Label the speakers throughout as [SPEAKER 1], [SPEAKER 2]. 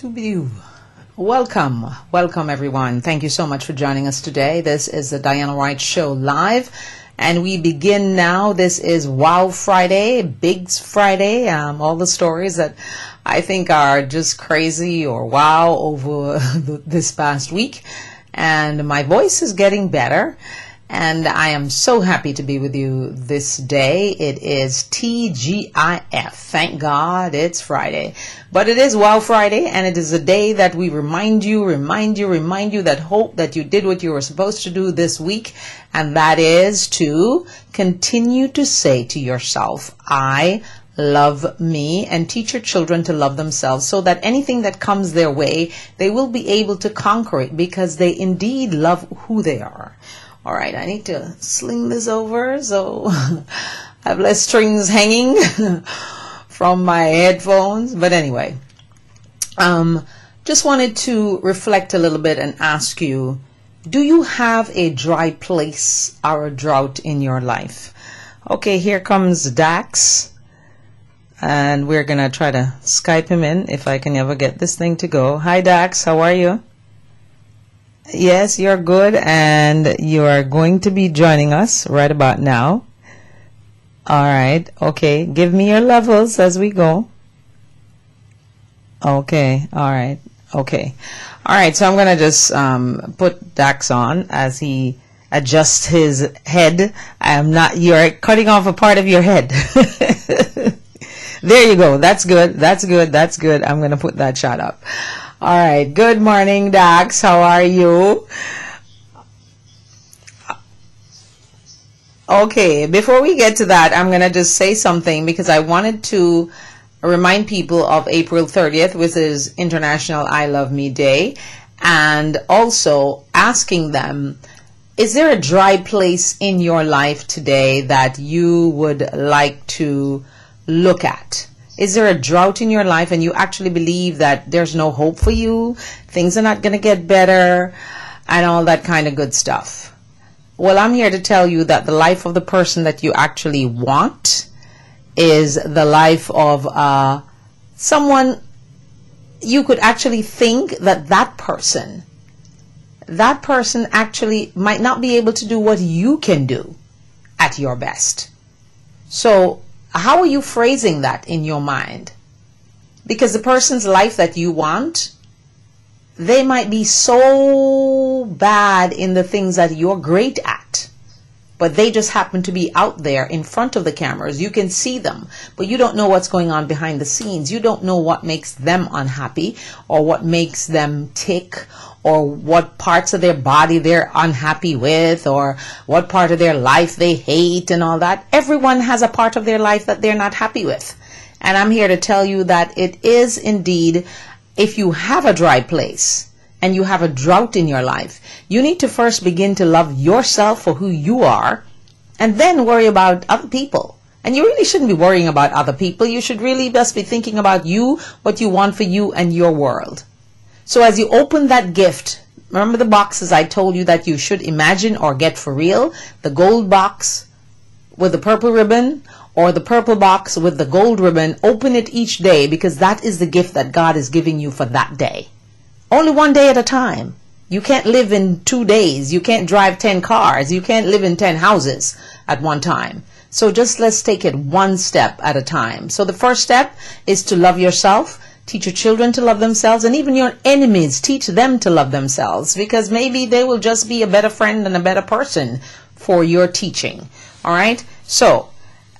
[SPEAKER 1] to be. Welcome, welcome everyone. Thank you so much for joining us today. This is the Diana Wright Show live, and we begin now. This is Wow Friday, Bigs Friday. Um, all the stories that I think are just crazy or wow over this past week, and my voice is getting better. And I am so happy to be with you this day. It is TGIF. Thank God it's Friday. But it is Wow Friday, and it is a day that we remind you, remind you, remind you that hope that you did what you were supposed to do this week, and that is to continue to say to yourself, I love me and teach your children to love themselves so that anything that comes their way, they will be able to conquer it because they indeed love who they are. All right, I need to sling this over so I have less strings hanging from my headphones. But anyway, um, just wanted to reflect a little bit and ask you, do you have a dry place or a drought in your life? Okay, here comes Dax. And we're going to try to Skype him in if I can ever get this thing to go. Hi, Dax. How are you? Yes, you're good, and you are going to be joining us right about now. All right, okay. Give me your levels as we go. Okay, all right, okay. All right, so I'm going to just um, put Dax on as he adjusts his head. I'm not, you're cutting off a part of your head. there you go. That's good. That's good. That's good. I'm going to put that shot up. All right. Good morning, Dax. How are you? Okay. Before we get to that, I'm going to just say something because I wanted to remind people of April 30th, which is International I Love Me Day, and also asking them, is there a dry place in your life today that you would like to look at? Is there a drought in your life and you actually believe that there's no hope for you? Things are not going to get better and all that kind of good stuff. Well, I'm here to tell you that the life of the person that you actually want is the life of uh, someone you could actually think that that person, that person actually might not be able to do what you can do at your best. So how are you phrasing that in your mind? Because the person's life that you want, they might be so bad in the things that you're great at, but they just happen to be out there in front of the cameras. You can see them, but you don't know what's going on behind the scenes. You don't know what makes them unhappy or what makes them tick or what parts of their body they're unhappy with or what part of their life they hate and all that. Everyone has a part of their life that they're not happy with. And I'm here to tell you that it is indeed, if you have a dry place and you have a drought in your life, you need to first begin to love yourself for who you are and then worry about other people. And you really shouldn't be worrying about other people. You should really just be thinking about you, what you want for you and your world. So as you open that gift, remember the boxes I told you that you should imagine or get for real? The gold box with the purple ribbon or the purple box with the gold ribbon, open it each day because that is the gift that God is giving you for that day. Only one day at a time. You can't live in two days. You can't drive 10 cars. You can't live in 10 houses at one time. So just let's take it one step at a time. So the first step is to love yourself. Teach your children to love themselves and even your enemies, teach them to love themselves because maybe they will just be a better friend and a better person for your teaching. All right. So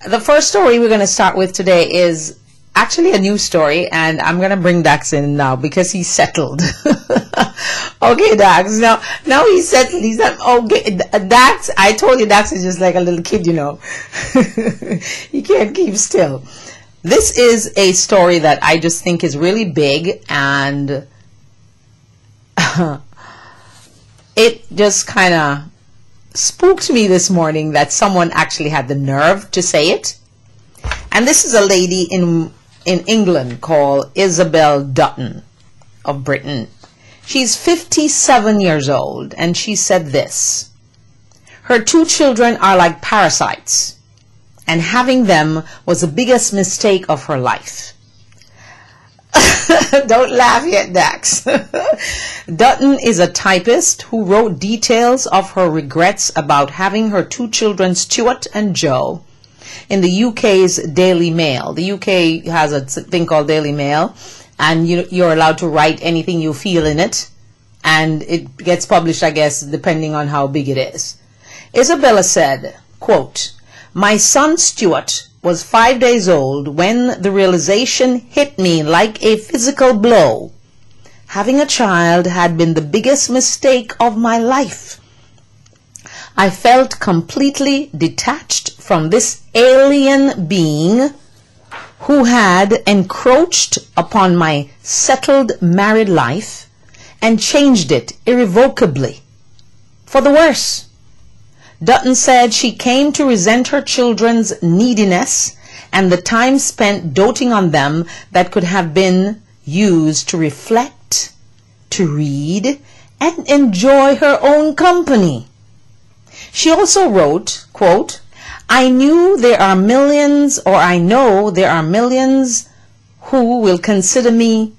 [SPEAKER 1] the first story we're going to start with today is actually a new story and I'm to bring Dax in now because he's settled. okay, Dax. Now, now he's settled. He's not, okay. Dax, I told you Dax is just like a little kid, you know. he can't keep still. This is a story that I just think is really big and it just kind of spooked me this morning that someone actually had the nerve to say it. And this is a lady in in England called Isabel Dutton of Britain. She's 57 years old and she said this. Her two children are like parasites and having them was the biggest mistake of her life. Don't laugh yet, Dax. Dutton is a typist who wrote details of her regrets about having her two children, Stuart and Joe, in the UK's Daily Mail. The UK has a thing called Daily Mail, and you, you're allowed to write anything you feel in it, and it gets published, I guess, depending on how big it is. Isabella said, quote, My son Stuart was five days old when the realization hit me like a physical blow. Having a child had been the biggest mistake of my life. I felt completely detached from this alien being who had encroached upon my settled married life and changed it irrevocably for the worse. Dutton said she came to resent her children's neediness and the time spent doting on them that could have been used to reflect, to read, and enjoy her own company. She also wrote, quote, I knew there are millions, or I know there are millions who will consider me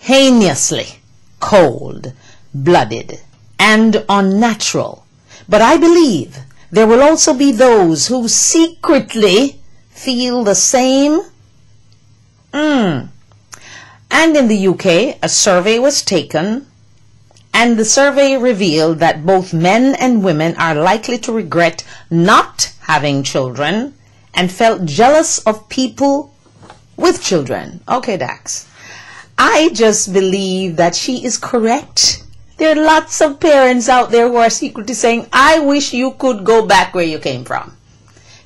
[SPEAKER 1] heinously cold, blooded, and unnatural but I believe there will also be those who secretly feel the same. Mm. And in the UK, a survey was taken, and the survey revealed that both men and women are likely to regret not having children and felt jealous of people with children. Okay, Dax. I just believe that she is correct there are lots of parents out there who are secretly saying, I wish you could go back where you came from.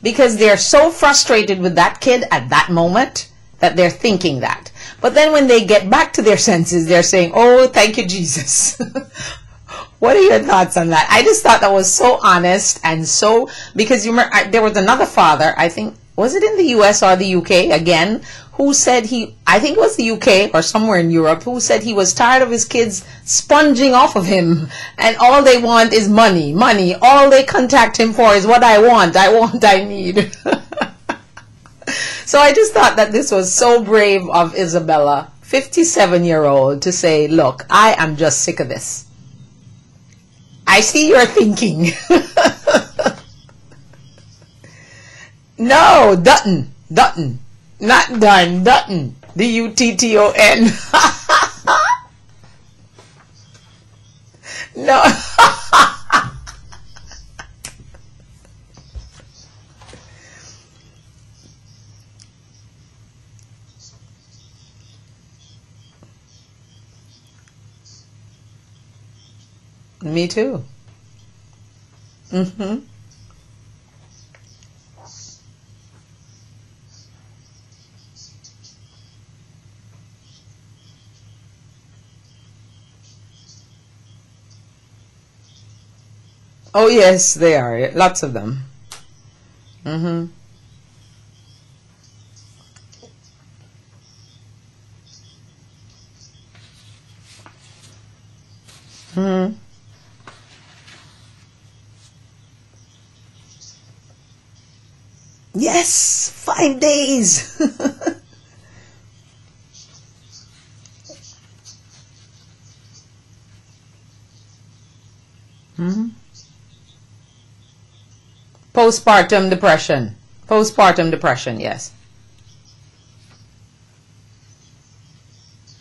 [SPEAKER 1] Because they're so frustrated with that kid at that moment that they're thinking that. But then when they get back to their senses, they're saying, oh, thank you, Jesus. what are your thoughts on that? I just thought that was so honest and so, because you remember, I, there was another father, I think, was it in the US or the UK again, who said he, I think it was the UK or somewhere in Europe, who said he was tired of his kids sponging off of him and all they want is money, money. All they contact him for is what I want, I want, I need. so I just thought that this was so brave of Isabella, 57 year old, to say, look, I am just sick of this. I see you're thinking. no, Dutton, Dutton. Not done, Dutton. D-U-T-T-O-N. no. Me too. Mm-hmm. Oh yes, they are. Lots of them. Mm-hmm. Hmm. Yes, five days. hmm Postpartum depression. Postpartum depression, yes.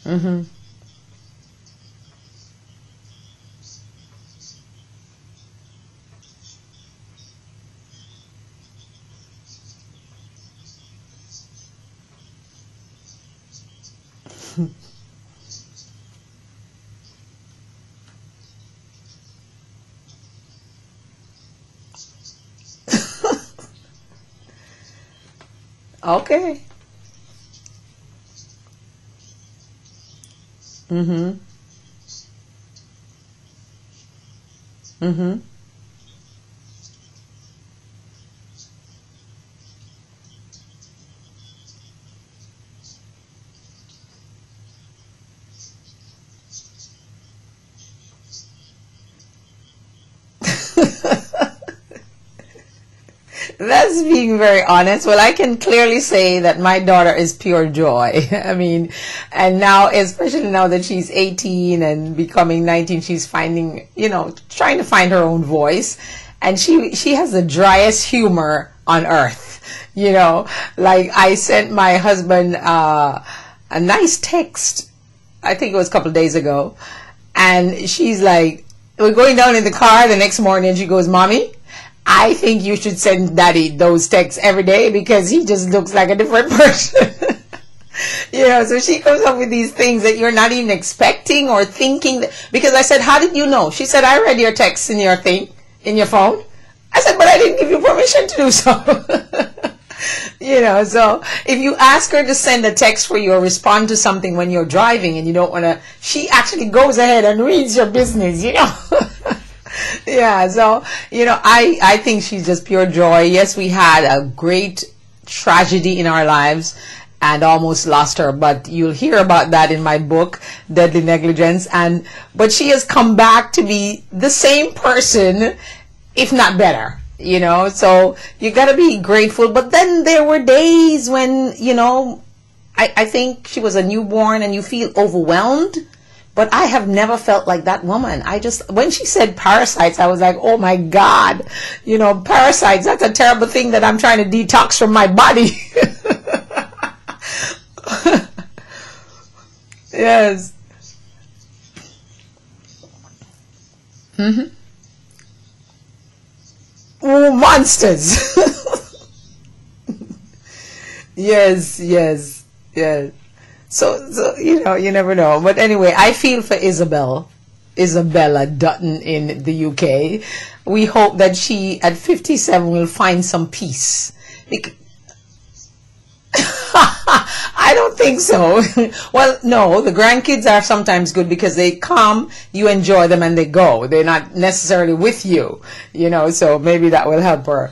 [SPEAKER 1] Mm-hmm. Okay. Mm-hmm. Mm-hmm. Being very honest. Well, I can clearly say that my daughter is pure joy. I mean, and now, especially now that she's 18 and becoming 19, she's finding, you know, trying to find her own voice. And she, she has the driest humor on earth. You know, like I sent my husband, uh, a nice text. I think it was a couple days ago. And she's like, we're going down in the car the next morning she goes, mommy, I think you should send daddy those texts every day because he just looks like a different person. you know, so she comes up with these things that you're not even expecting or thinking. That, because I said, how did you know? She said, I read your text in your thing, in your phone. I said, but I didn't give you permission to do so. you know, so if you ask her to send a text for you or respond to something when you're driving and you don't want to, she actually goes ahead and reads your business, you know. yeah, so, you know, I, I think she's just pure joy. Yes, we had a great tragedy in our lives and almost lost her but you'll hear about that in my book deadly negligence and but she has come back to be the same person if not better you know so you got to be grateful but then there were days when you know I, I think she was a newborn and you feel overwhelmed but I have never felt like that woman. I just, when she said parasites, I was like, oh my God, you know, parasites, that's a terrible thing that I'm trying to detox from my body. yes. Mm-hmm. Oh, monsters. yes, yes, yes. So, so, you know, you never know. But anyway, I feel for Isabel, Isabella Dutton in the UK. We hope that she, at 57, will find some peace. I don't think so. well, no, the grandkids are sometimes good because they come, you enjoy them, and they go. They're not necessarily with you, you know, so maybe that will help her.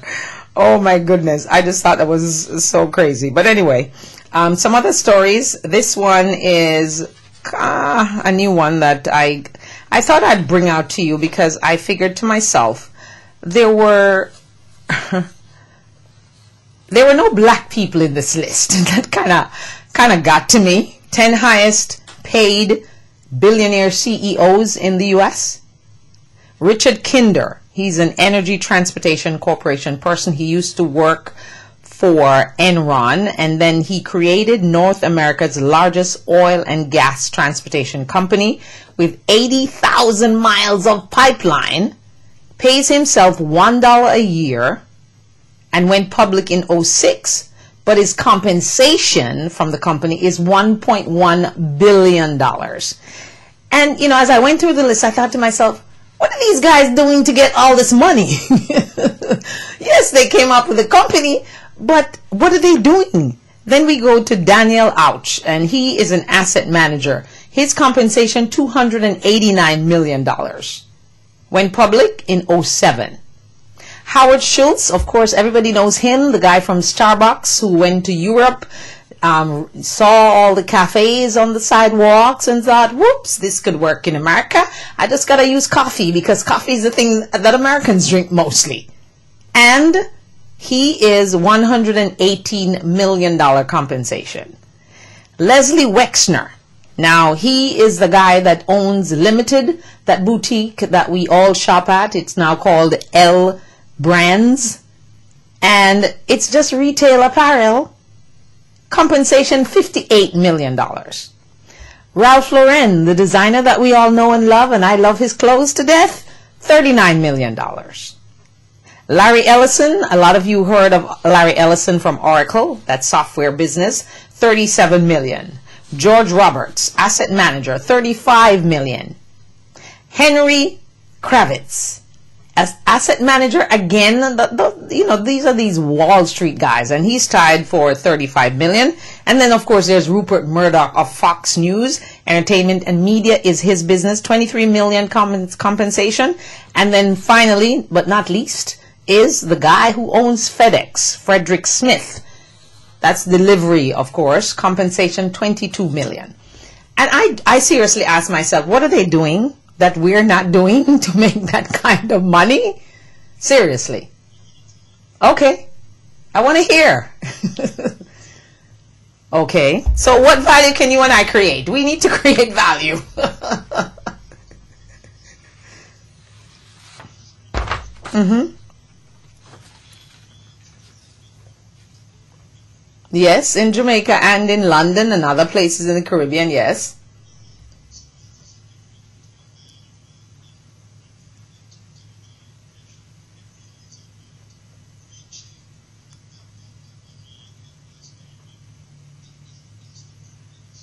[SPEAKER 1] Oh my goodness. I just thought that was so crazy. But anyway, um, some other stories. This one is uh, a new one that I, I thought I'd bring out to you because I figured to myself, there were there were no black people in this list. that kind of kind of got to me. 10 highest paid billionaire CEOs in the US. Richard Kinder, he's an energy transportation corporation person. He used to work for Enron and then he created North America's largest oil and gas transportation company with 80,000 miles of pipeline, pays himself $1 a year and went public in 06, but his compensation from the company is $1.1 billion. And, you know, as I went through the list, I thought to myself, what are these guys doing to get all this money? yes, they came up with a company, but what are they doing? Then we go to Daniel Ouch, and he is an asset manager. His compensation, $289 million. Went public in 07. Howard Schultz, of course, everybody knows him, the guy from Starbucks who went to Europe, um, saw all the cafes on the sidewalks and thought, whoops, this could work in America. I just got to use coffee because coffee is the thing that Americans drink mostly. And he is $118 million compensation. Leslie Wexner. Now, he is the guy that owns Limited, that boutique that we all shop at. It's now called L brands, and it's just retail apparel. Compensation $58 million. Ralph Lauren, the designer that we all know and love, and I love his clothes to death, $39 million. Larry Ellison, a lot of you heard of Larry Ellison from Oracle, that software business, 37 million. George Roberts, asset manager, 35 million. Henry Kravitz, as asset manager. Again the, the, you know these are these wall street guys and he's tied for 35 million. And then of course there's rupert murdoch of fox news entertainment and media is his business. 23 million compensation. And then finally but not least is the guy who owns fedex frederick smith that's delivery of course compensation 22 million and i i seriously ask myself what are they doing that we're not doing to make that kind of money? Seriously. Okay. I want to hear. okay. So what value can you and I create? We need to create value. mm-hmm. Yes, in Jamaica and in London and other places in the Caribbean, yes.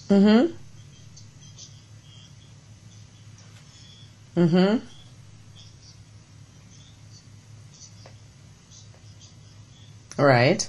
[SPEAKER 1] Mm-hmm. Mm-hmm. Right.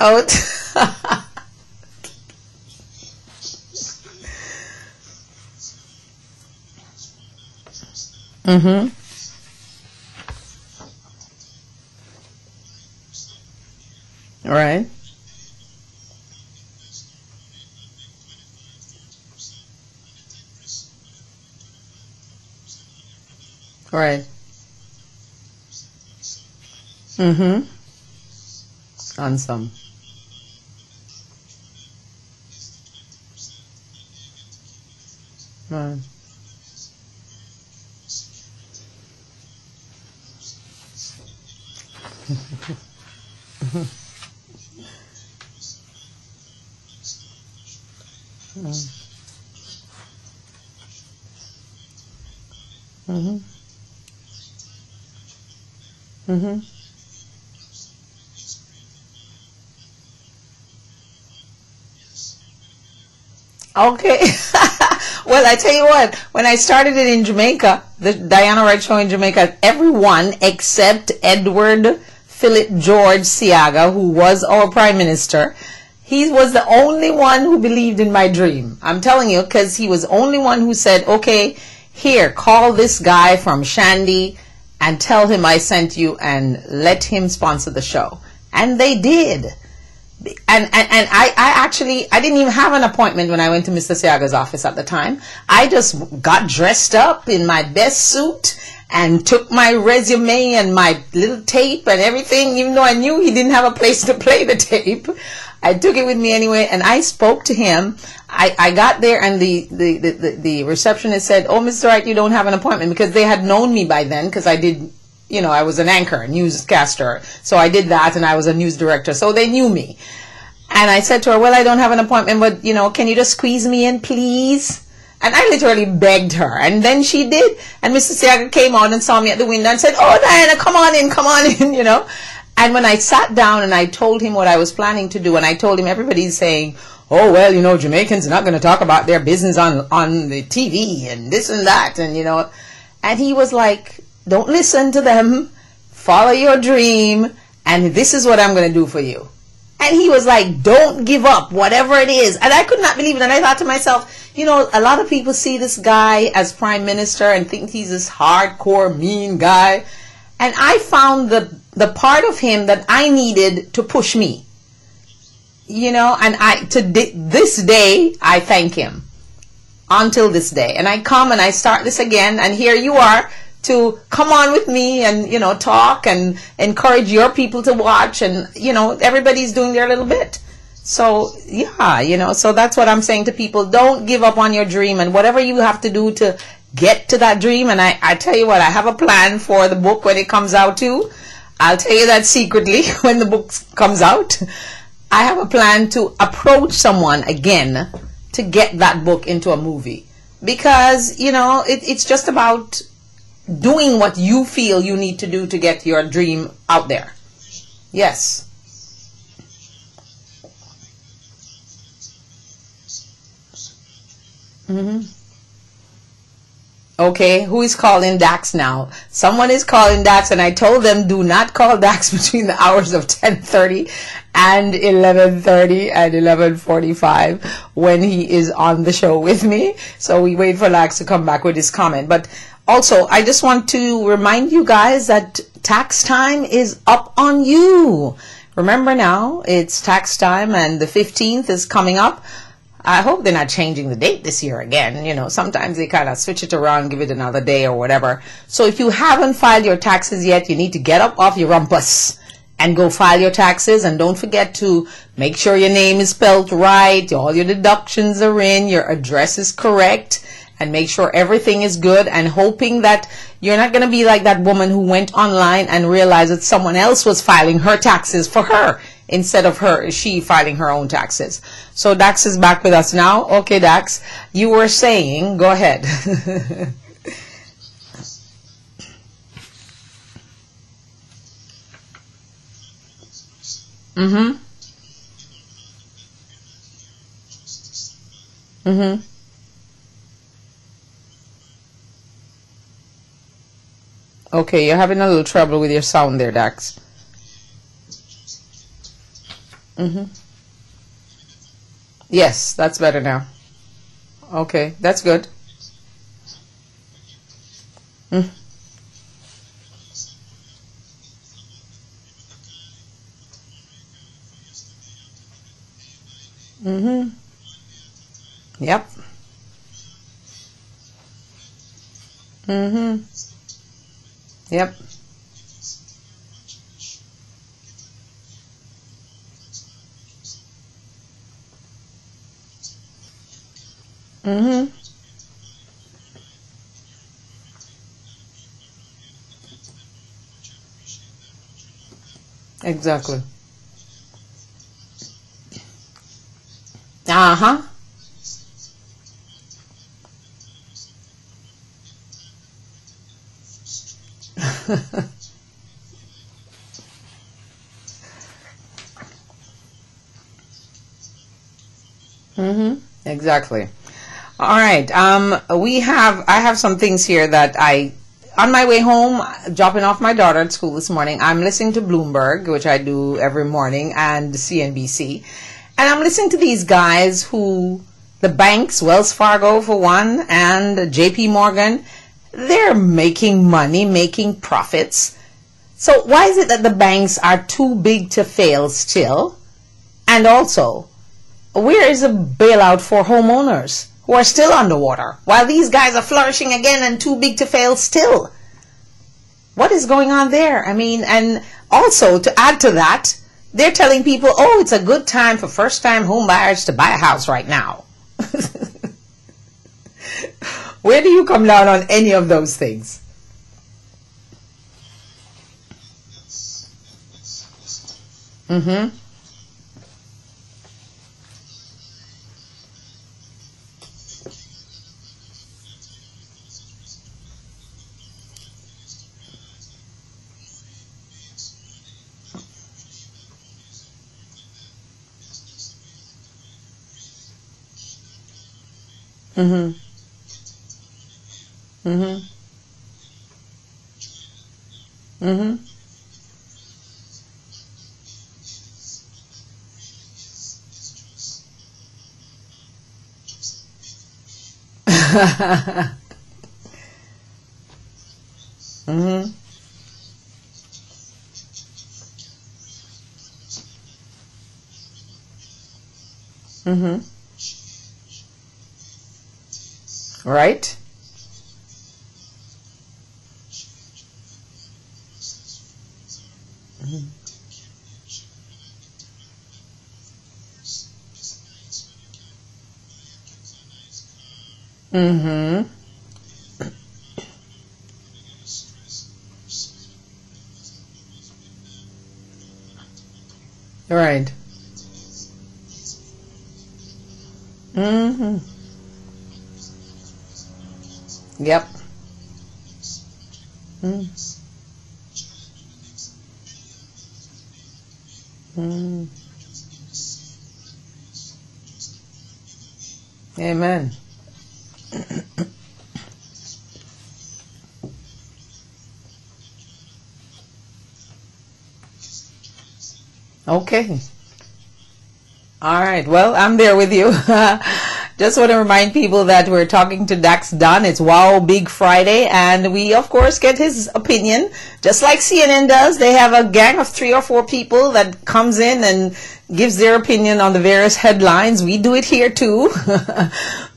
[SPEAKER 1] Out. mm-hmm. All right. All right. Mm-hmm. On some. Right. mm-hmm. Mm-hmm. Okay. well, I tell you what, when I started it in Jamaica, the Diana Wright show in Jamaica, everyone except Edward Philip George Seaga, who was our prime minister, he was the only one who believed in my dream. I'm telling you, because he was the only one who said, okay, here, call this guy from Shandy and tell him I sent you and let him sponsor the show. And they did and, and, and I, I actually, I didn't even have an appointment when I went to Mr. Seaga's office at the time. I just got dressed up in my best suit and took my resume and my little tape and everything, even though I knew he didn't have a place to play the tape. I took it with me anyway and I spoke to him. I, I got there and the, the, the, the receptionist said, oh, Mr. Wright, you don't have an appointment because they had known me by then because I did you know, I was an anchor, newscaster. So I did that and I was a news director. So they knew me. And I said to her, well, I don't have an appointment, but, you know, can you just squeeze me in, please? And I literally begged her. And then she did. And Mr. Seaga came on and saw me at the window and said, oh, Diana, come on in, come on in, you know. And when I sat down and I told him what I was planning to do, and I told him everybody's saying, oh, well, you know, Jamaicans are not going to talk about their business on, on the TV and this and that. And, you know, and he was like, don't listen to them. Follow your dream. And this is what I'm going to do for you. And he was like, don't give up, whatever it is. And I could not believe it. And I thought to myself, you know, a lot of people see this guy as prime minister and think he's this hardcore, mean guy. And I found the, the part of him that I needed to push me. You know, and I, to this day, I thank him. Until this day. And I come and I start this again, and here you are to come on with me and you know talk and encourage your people to watch and you know everybody's doing their little bit So, yeah, you know, so that's what I'm saying to people. Don't give up on your dream and whatever you have to do to get to that dream. And I, I tell you what, I have a plan for the book when it comes out too. I'll tell you that secretly when the book comes out. I have a plan to approach someone again to get that book into a movie. Because, you know, it, it's just about doing what you feel you need to do to get your dream out there. Yes. Mm-hmm. Okay, who is calling Dax now? Someone is calling Dax, and I told them do not call Dax between the hours of 10:30 and 11:30 and 11:45 when he is on the show with me. So we wait for Dax to come back with his comment. But also, I just want to remind you guys that tax time is up on you. Remember now, it's tax time, and the 15th is coming up. I hope they're not changing the date this year again. You know, sometimes they kind of switch it around, give it another day or whatever. So if you haven't filed your taxes yet, you need to get up off your rumpus and go file your taxes. And don't forget to make sure your name is spelled right, all your deductions are in, your address is correct, and make sure everything is good and hoping that you're not going to be like that woman who went online and realized that someone else was filing her taxes for her instead of her, she filing her own taxes. So Dax is back with us now. Okay, Dax, you were saying, go ahead. mm-hmm. Mm-hmm. Okay, you're having a little trouble with your sound there, Dax. Mm-hmm. Yes, that's better now. Okay, that's good. Mm. Mm-hmm. Yep. Mm-hmm. Yep. Mm-hmm. Exactly. Uh-huh. Mm-hmm. Exactly. All right. Um, we have, I have some things here that I, on my way home, dropping off my daughter at school this morning, I'm listening to Bloomberg, which I do every morning, and CNBC. And I'm listening to these guys who, the banks, Wells Fargo for one, and JP Morgan, they're making money, making profits. So why is it that the banks are too big to fail still? And also, where is a bailout for homeowners? who are still underwater, while these guys are flourishing again and too big to fail still. What is going on there? I mean, and also to add to that, they're telling people, oh, it's a good time for first time home buyers to buy a house right now. Where do you come down on any of those things? Mm-hmm. Mhm. Mhm. Mm-hmm. mhm. Mhm. Right? Mm-hmm. Right. Mm-hmm. Yep. Mm. Mm. Amen. okay. All right. Well, I'm there with you. Just want to remind people that we're talking to Dax Dunn. It's Wow Big Friday, and we, of course, get his opinion. Just like CNN does, they have a gang of three or four people that comes in and gives their opinion on the various headlines. We do it here too.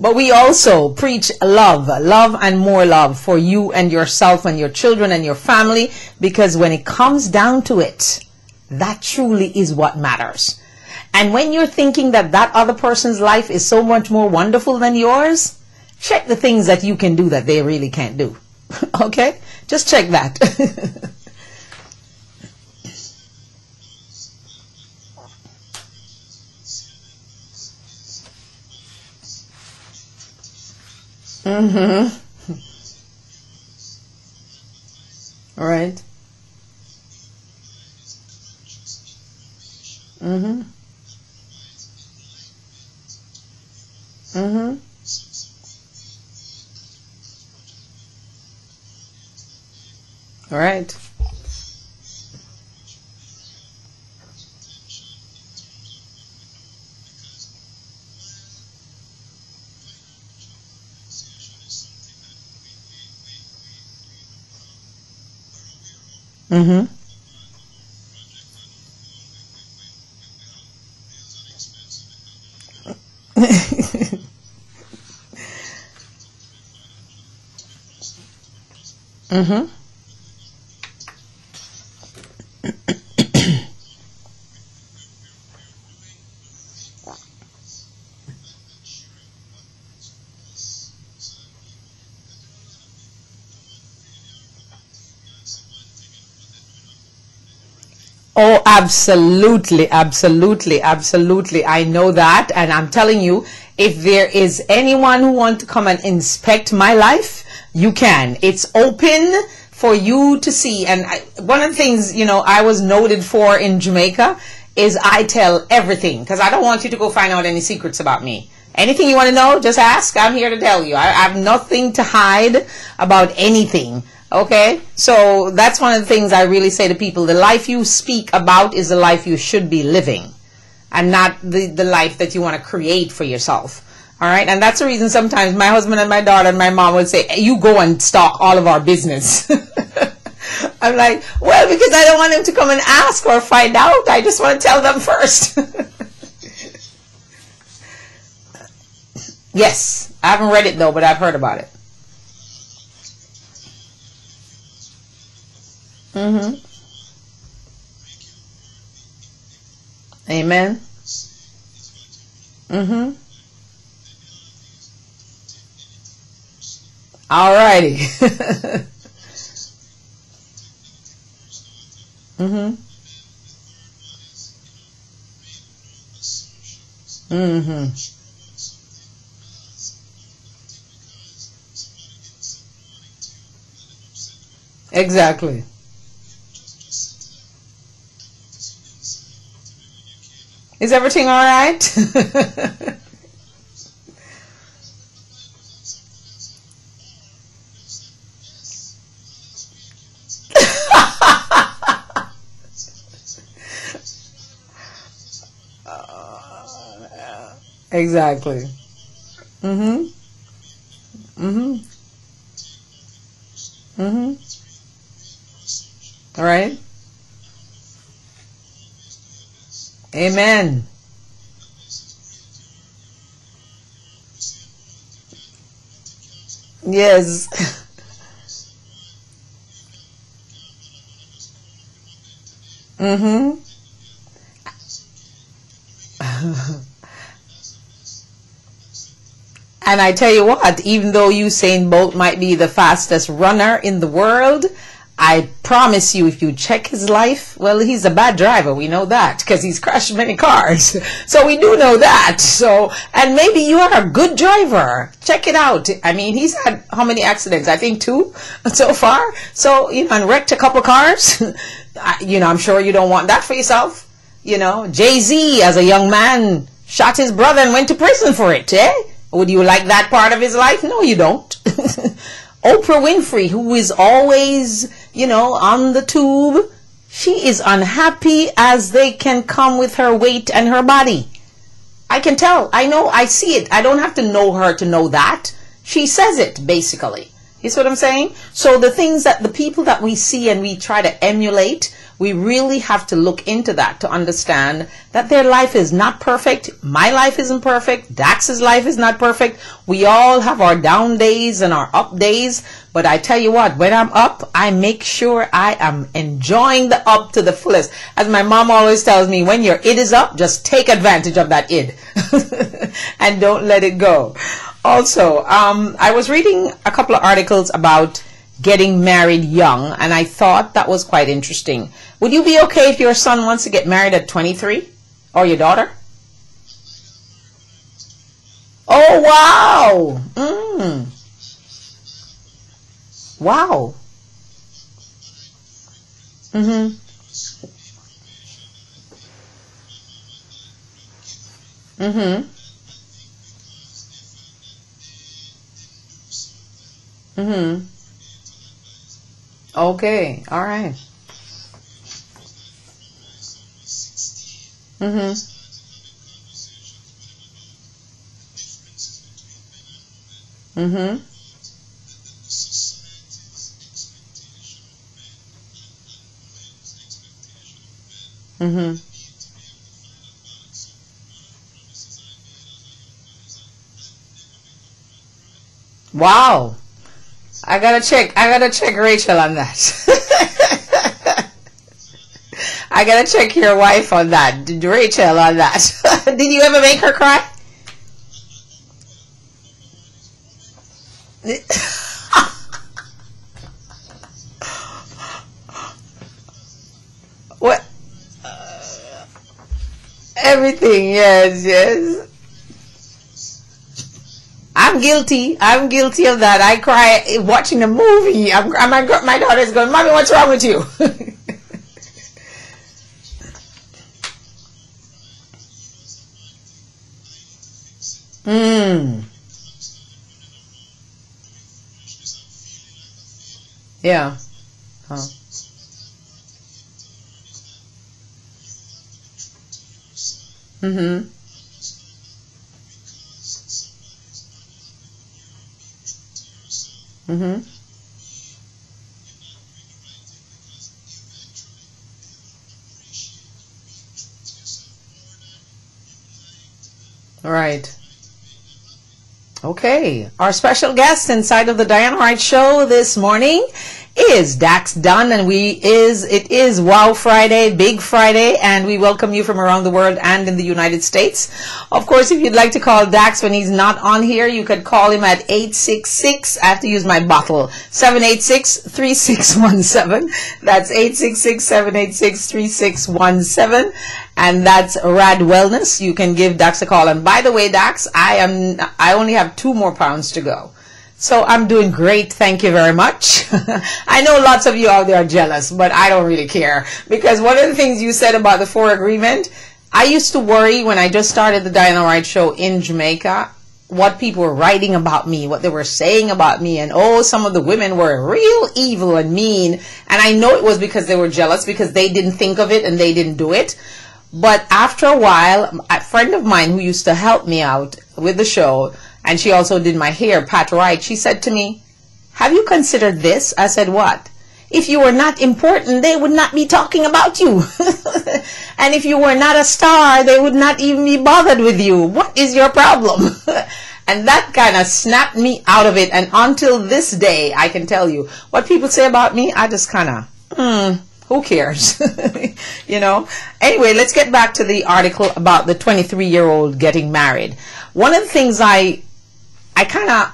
[SPEAKER 1] but we also preach love, love and more love for you and yourself and your children and your family, because when it comes down to it, that truly is what matters. And when you're thinking that that other person's life is so much more wonderful than yours, check the things that you can do that they really can't do. okay? Just check that. mm-hmm. All right. Mm-hmm. Mm-hmm. All right. Mm-hmm. Mm-hmm. Oh, absolutely, absolutely, absolutely. I know that. And I'm telling you, if there is anyone who wants to come and inspect my life, you can. It's open for you to see. And I, one of the things, you know, I was noted for in Jamaica is I tell everything because I don't want you to go find out any secrets about me. Anything you want to know, just ask. I'm here to tell you. I, I have nothing to hide about anything. Okay? So that's one of the things I really say to people. The life you speak about is the life you should be living and not the, the life that you want to create for yourself. All right. And that's the reason sometimes my husband and my daughter and my mom would say, you go and stalk all of our business. I'm like, well, because I don't want them to come and ask or find out. I just want to tell them first. yes. I haven't read it though, but I've heard about it. Mm-hmm. Amen. Mm-hmm. All righty. mhm. Mhm. Exactly. Is everything all right? Exactly. Mm-hmm. Mm-hmm. Mm-hmm. All right. Amen. Yes. mm-hmm. And I tell you what, even though Usain Bolt might be the fastest runner in the world, I promise you, if you check his life, well, he's a bad driver. We know that because he's crashed many cars. So we do know that. So, and maybe you are a good driver. Check it out. I mean, he's had how many accidents? I think two so far. So, you know, and wrecked a couple cars. you know, I'm sure you don't want that for yourself. You know, Jay-Z as a young man shot his brother and went to prison for it, eh? Would you like that part of his life? No, you don't. Oprah Winfrey, who is always, you know, on the tube, she is unhappy as they can come with her weight and her body. I can tell. I know. I see it. I don't have to know her to know that. She says it, basically. You see what I'm saying? So the things that the people that we see and we try to emulate, we really have to look into that to understand that their life is not perfect. My life isn't perfect. Dax's life is not perfect. We all have our down days and our up days. But I tell you what, when I'm up, I make sure I am enjoying the up to the fullest. As my mom always tells me, when your id is up, just take advantage of that id and don't let it go. Also, um, I was reading a couple of articles about getting married young, and I thought that was quite interesting. Would you be okay if your son wants to get married at 23? Or your daughter? Oh, wow. Mm. Wow. Mm-hmm. Mm-hmm. Mm-hmm. Okay. All right. Mm-hmm. Mm-hmm. Mm-hmm. Wow. I gotta check. I gotta check Rachel on that. I gotta check your wife on that, Rachel on that. Did you ever make her cry? what? Uh, everything, yes, yes. I'm guilty. I'm guilty of that. I cry watching a movie. I'm, my my daughter's going, "Mommy, what's wrong with you?" Hmm. Yeah. Huh. Mm-hmm. Mm-hmm. Right. Okay. Our special guest inside of the Diana Wright Show this morning is Dax Dunn and we is it is Wow Friday, Big Friday, and we welcome you from around the world and in the United States. Of course, if you'd like to call Dax when he's not on here, you could call him at 866, I have to use my bottle, 786-3617. That's 866-786-3617. And that's Rad Wellness. You can give Dax a call. And by the way, Dax, I am I only have two more pounds to go. So I'm doing great. Thank you very much. I know lots of you out there are jealous, but I don't really care because one of the things you said about the four agreement, I used to worry when I just started the Diana Wright show in Jamaica what people were writing about me, what they were saying about me, and oh, some of the women were real evil and mean. And I know it was because they were jealous because they didn't think of it and they didn't do it. But after a while, a friend of mine who used to help me out with the show, and she also did my hair, Pat Wright, she said to me, have you considered this? I said, what? If you were not important, they would not be talking about you. and if you were not a star, they would not even be bothered with you. What is your problem? and that kind of snapped me out of it. And until this day, I can tell you, what people say about me, I just kind of, hmm, who cares? you know? Anyway, let's get back to the article about the 23 year old getting married. One of the things I I kind of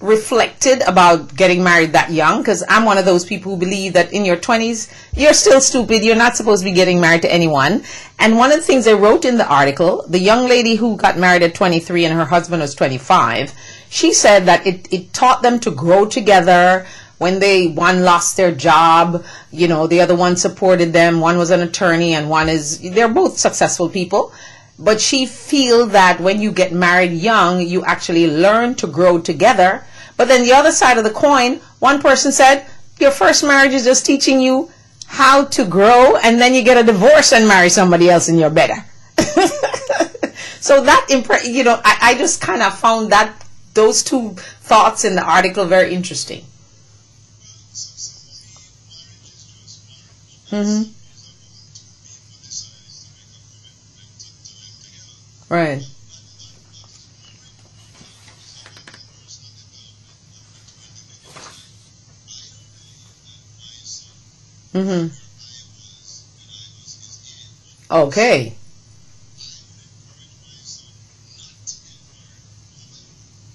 [SPEAKER 1] reflected about getting married that young because I'm one of those people who believe that in your 20s, you're still stupid. You're not supposed to be getting married to anyone. And one of the things I wrote in the article, the young lady who got married at 23 and her husband was 25, she said that it, it taught them to grow together. When they, one lost their job, you know, the other one supported them. One was an attorney and one is, they're both successful people but she feels that when you get married young, you actually learn to grow together. But then the other side of the coin, one person said, your first marriage is just teaching you how to grow, and then you get a divorce and marry somebody else and you're better. so that, impre- you know, I, I just kind of found that those two thoughts in the article very interesting. Mm-hmm. Right. Mm-hmm. Okay.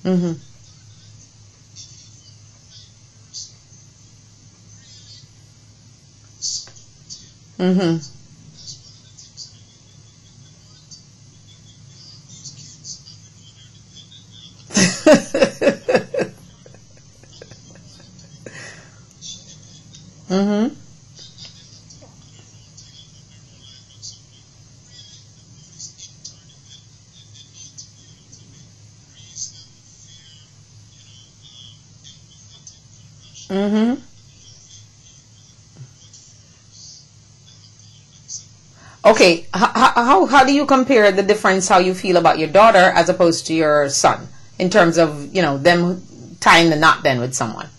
[SPEAKER 1] Mm-hmm. Mm-hmm. Mm-hmm. Mm-hmm. Okay, how, how, how do you compare the difference how you feel about your daughter as opposed to your son? In terms of you know them tying the knot then with someone.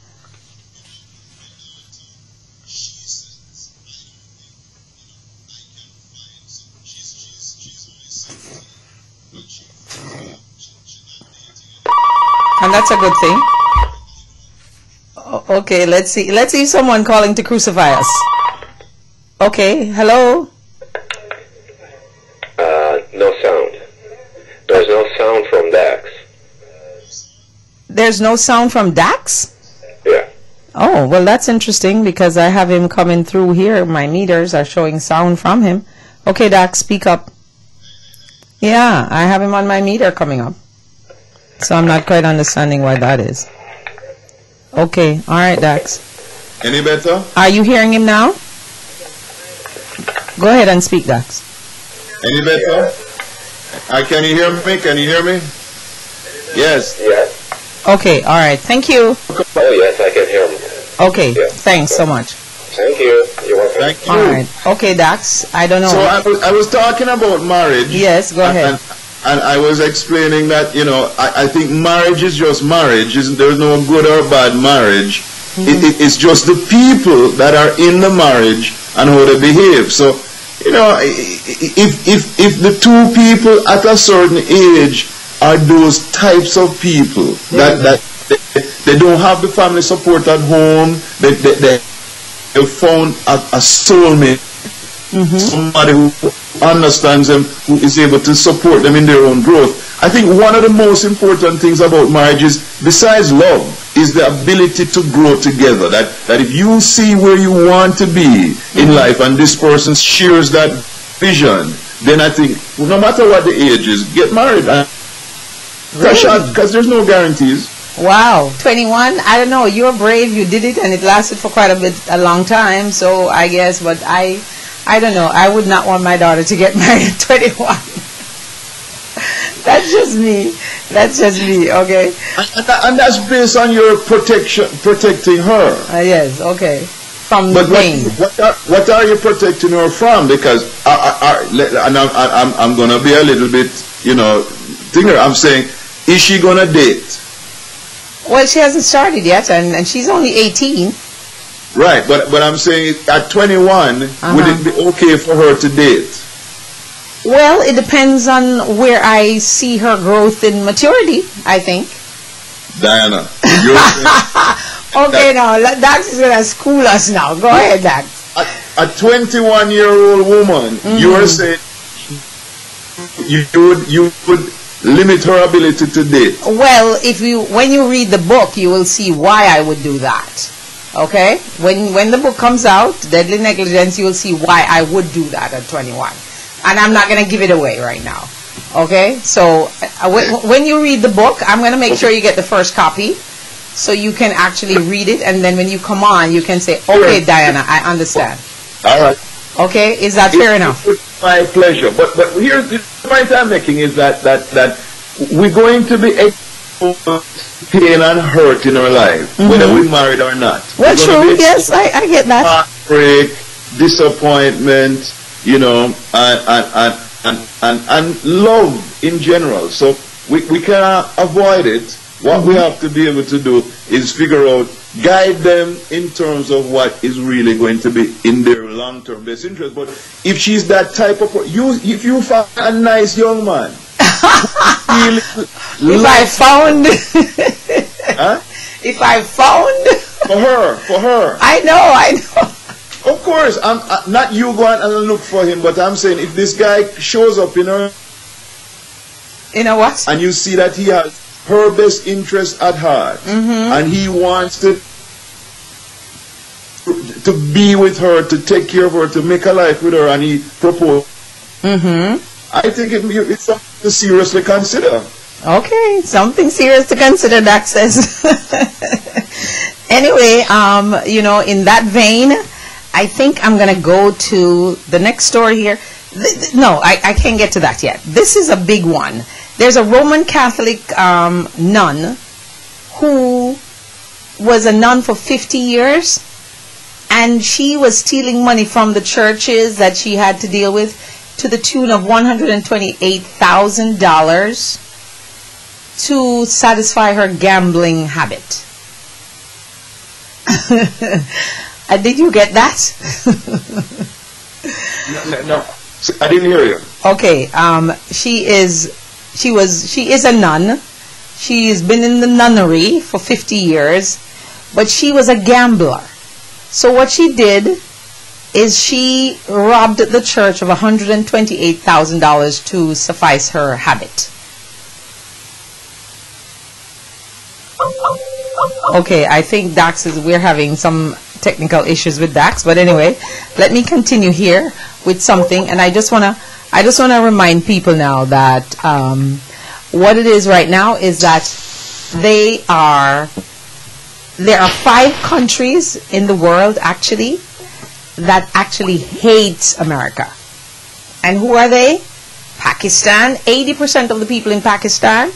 [SPEAKER 1] And that's a good thing. Okay, let's see. Let's see someone calling to crucify us. Okay, hello.
[SPEAKER 2] Uh, no sound. There's no sound from Dax.
[SPEAKER 1] There's no sound from Dax?
[SPEAKER 2] Yeah.
[SPEAKER 1] Oh, well, that's interesting because I have him coming through here. My meters are showing sound from him. Okay, Dax, speak up. Yeah, I have him on my meter coming up. So I'm not quite understanding why that is. Okay, all right, Dax.
[SPEAKER 3] Any better?
[SPEAKER 1] Are you hearing him now? Go ahead and speak, Dax.
[SPEAKER 3] Any better? Uh, can you hear me? Can you hear me? Yes.
[SPEAKER 2] Yes.
[SPEAKER 1] Okay, all right. Thank you.
[SPEAKER 2] Oh, yes, I can hear him.
[SPEAKER 1] Okay,
[SPEAKER 2] Yeah.
[SPEAKER 1] thanks so much.
[SPEAKER 2] Thank you. You're welcome.
[SPEAKER 3] Thank you.
[SPEAKER 1] All right. Okay, Dax. I don't know.
[SPEAKER 3] So I was, I was talking about marriage.
[SPEAKER 1] Yes, go ahead.
[SPEAKER 3] And, and I was explaining that, you know, I, I think marriage is just marriage. Isn't There's no good or bad marriage.
[SPEAKER 1] Mm-hmm.
[SPEAKER 3] It, it, it's just the people that are in the marriage and how they behave. So, you know, i- i- if, if, if the two people at a certain age are those types of people that, that they, they don't have the family support at home, they, they, they have found a, a soulmate mm-hmm. somebody who understands them, who is able to support them in their own growth. I think one of the most important things about marriage is, besides love, is the ability to grow together. That, that if you see where you want to be in mm-hmm. life and this person shares that vision, then I think no matter what the age is, get married. And because there's no guarantees.
[SPEAKER 1] Wow, 21. I don't know. You're brave. You did it, and it lasted for quite a bit, a long time. So I guess, but I, I don't know. I would not want my daughter to get married at 21. That's just me. That's just me. Okay.
[SPEAKER 3] And, that- and that's based on your protection, protecting her.
[SPEAKER 1] Uh, yes. Okay. From
[SPEAKER 3] But
[SPEAKER 1] the
[SPEAKER 3] what,
[SPEAKER 1] pain.
[SPEAKER 3] what, are, what are you protecting her from? Because I, I, I, and I'm, I'm, I'm going to be a little bit, you know, thinker. I'm saying, is she going to date?
[SPEAKER 1] Well, she hasn't started yet, and, and she's only 18.
[SPEAKER 3] Right, but, but I'm saying at 21, would
[SPEAKER 1] Uh-huh.
[SPEAKER 3] it be okay for her to date?
[SPEAKER 1] Well, it depends on where I see her growth in maturity. I think.
[SPEAKER 3] Diana,
[SPEAKER 1] Okay, now let- Dax is gonna school us now. Go ahead, Dax.
[SPEAKER 3] a, a 21 year old woman,
[SPEAKER 1] Mm-hmm.
[SPEAKER 3] you're saying you would, you would limit her ability to date?
[SPEAKER 1] Well, if you when you read the book, you will see why I would do that. Okay? When when the book comes out, Deadly Negligence, you will see why I would do that at 21. And I'm not going to give it away right now. Okay? So uh, when, when you read the book, I'm going to make sure you get the first copy so you can actually read it and then when you come on, you can say, "Okay, Diana, I understand."
[SPEAKER 3] All right.
[SPEAKER 1] Okay? Is that fair enough?
[SPEAKER 3] My pleasure. But but here's the point I'm making is that that that we're going to be exposed pain and hurt in our life, mm-hmm. whether we're married or not.
[SPEAKER 1] Well, true. Yes, I, I get that.
[SPEAKER 3] heartbreak, disappointment, you know, and and, and, and, and, and love in general. So we, we cannot avoid it. What we have to be able to do is figure out, guide them in terms of what is really going to be in their long-term best interest. But if she's that type of, you, if you find a nice young man,
[SPEAKER 1] If I found,
[SPEAKER 3] huh?
[SPEAKER 1] if I found,
[SPEAKER 3] for her, for her.
[SPEAKER 1] I know, I know.
[SPEAKER 3] Of course, I'm uh, not you going and look for him, but I'm saying if this guy shows up in her
[SPEAKER 1] You know what?
[SPEAKER 3] and you see that he has her best interest at heart and he wants to to be with her, to take care of her, to make a life with her, and he proposed.
[SPEAKER 1] Mm-hmm.
[SPEAKER 3] I think it, it's something to seriously consider.
[SPEAKER 1] Okay, something serious to consider, Dax says. anyway, um, you know, in that vein, I think I'm going to go to the next story here. No, I, I can't get to that yet. This is a big one. There's a Roman Catholic um, nun who was a nun for 50 years and she was stealing money from the churches that she had to deal with to the tune of $128,000 to satisfy her gambling habit. Uh, did you get that?
[SPEAKER 3] No, no, no. I didn't hear you.
[SPEAKER 1] okay, um, she is, she was, she is a nun. She's been in the nunnery for 50 years, but she was a gambler. So what she did is she robbed the church of $128,000 to suffice her habit. Okay, I think Dax is, we're having some technical issues with Dax, but anyway, let me continue here with something, and I just wanna, I just wanna remind people now that um, what it is right now is that they are, there are five countries in the world actually that actually hates America. And who are they? Pakistan. 80% of the people in Pakistan,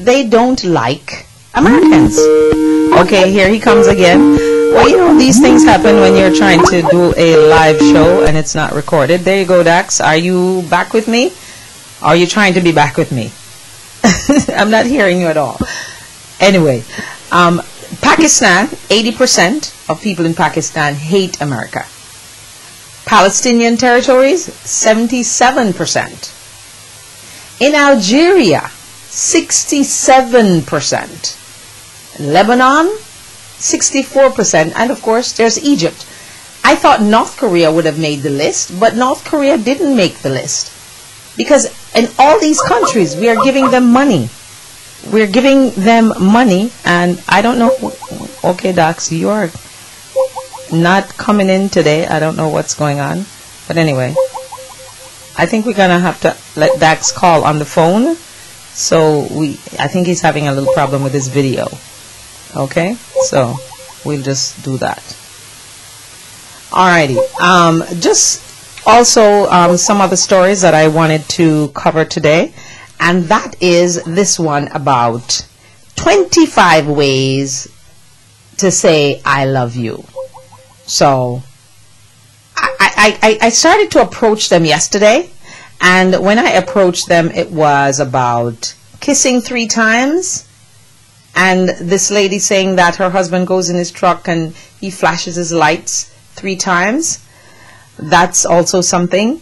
[SPEAKER 1] they don't like Americans. Okay, here he comes again. Well, you know, these things happen when you're trying to do a live show and it's not recorded. There you go, Dax. Are you back with me? Are you trying to be back with me? I'm not hearing you at all. Anyway, um, Pakistan, 80% of people in Pakistan hate America. Palestinian territories, 77%. In Algeria, 67%. Lebanon, 64%. And of course, there's Egypt. I thought North Korea would have made the list, but North Korea didn't make the list. Because in all these countries, we are giving them money. We're giving them money, and I don't know. Okay, Dax, you are not coming in today. I don't know what's going on. But anyway, I think we're going to have to let Dax call on the phone. So we, I think he's having a little problem with his video. Okay? So we'll just do that. Alrighty. Um, just also um, some other stories that I wanted to cover today. And that is this one about 25 ways to say I love you. So I, I, I, I started to approach them yesterday. And when I approached them, it was about kissing three times. And this lady saying that her husband goes in his truck and he flashes his lights three times. That's also something.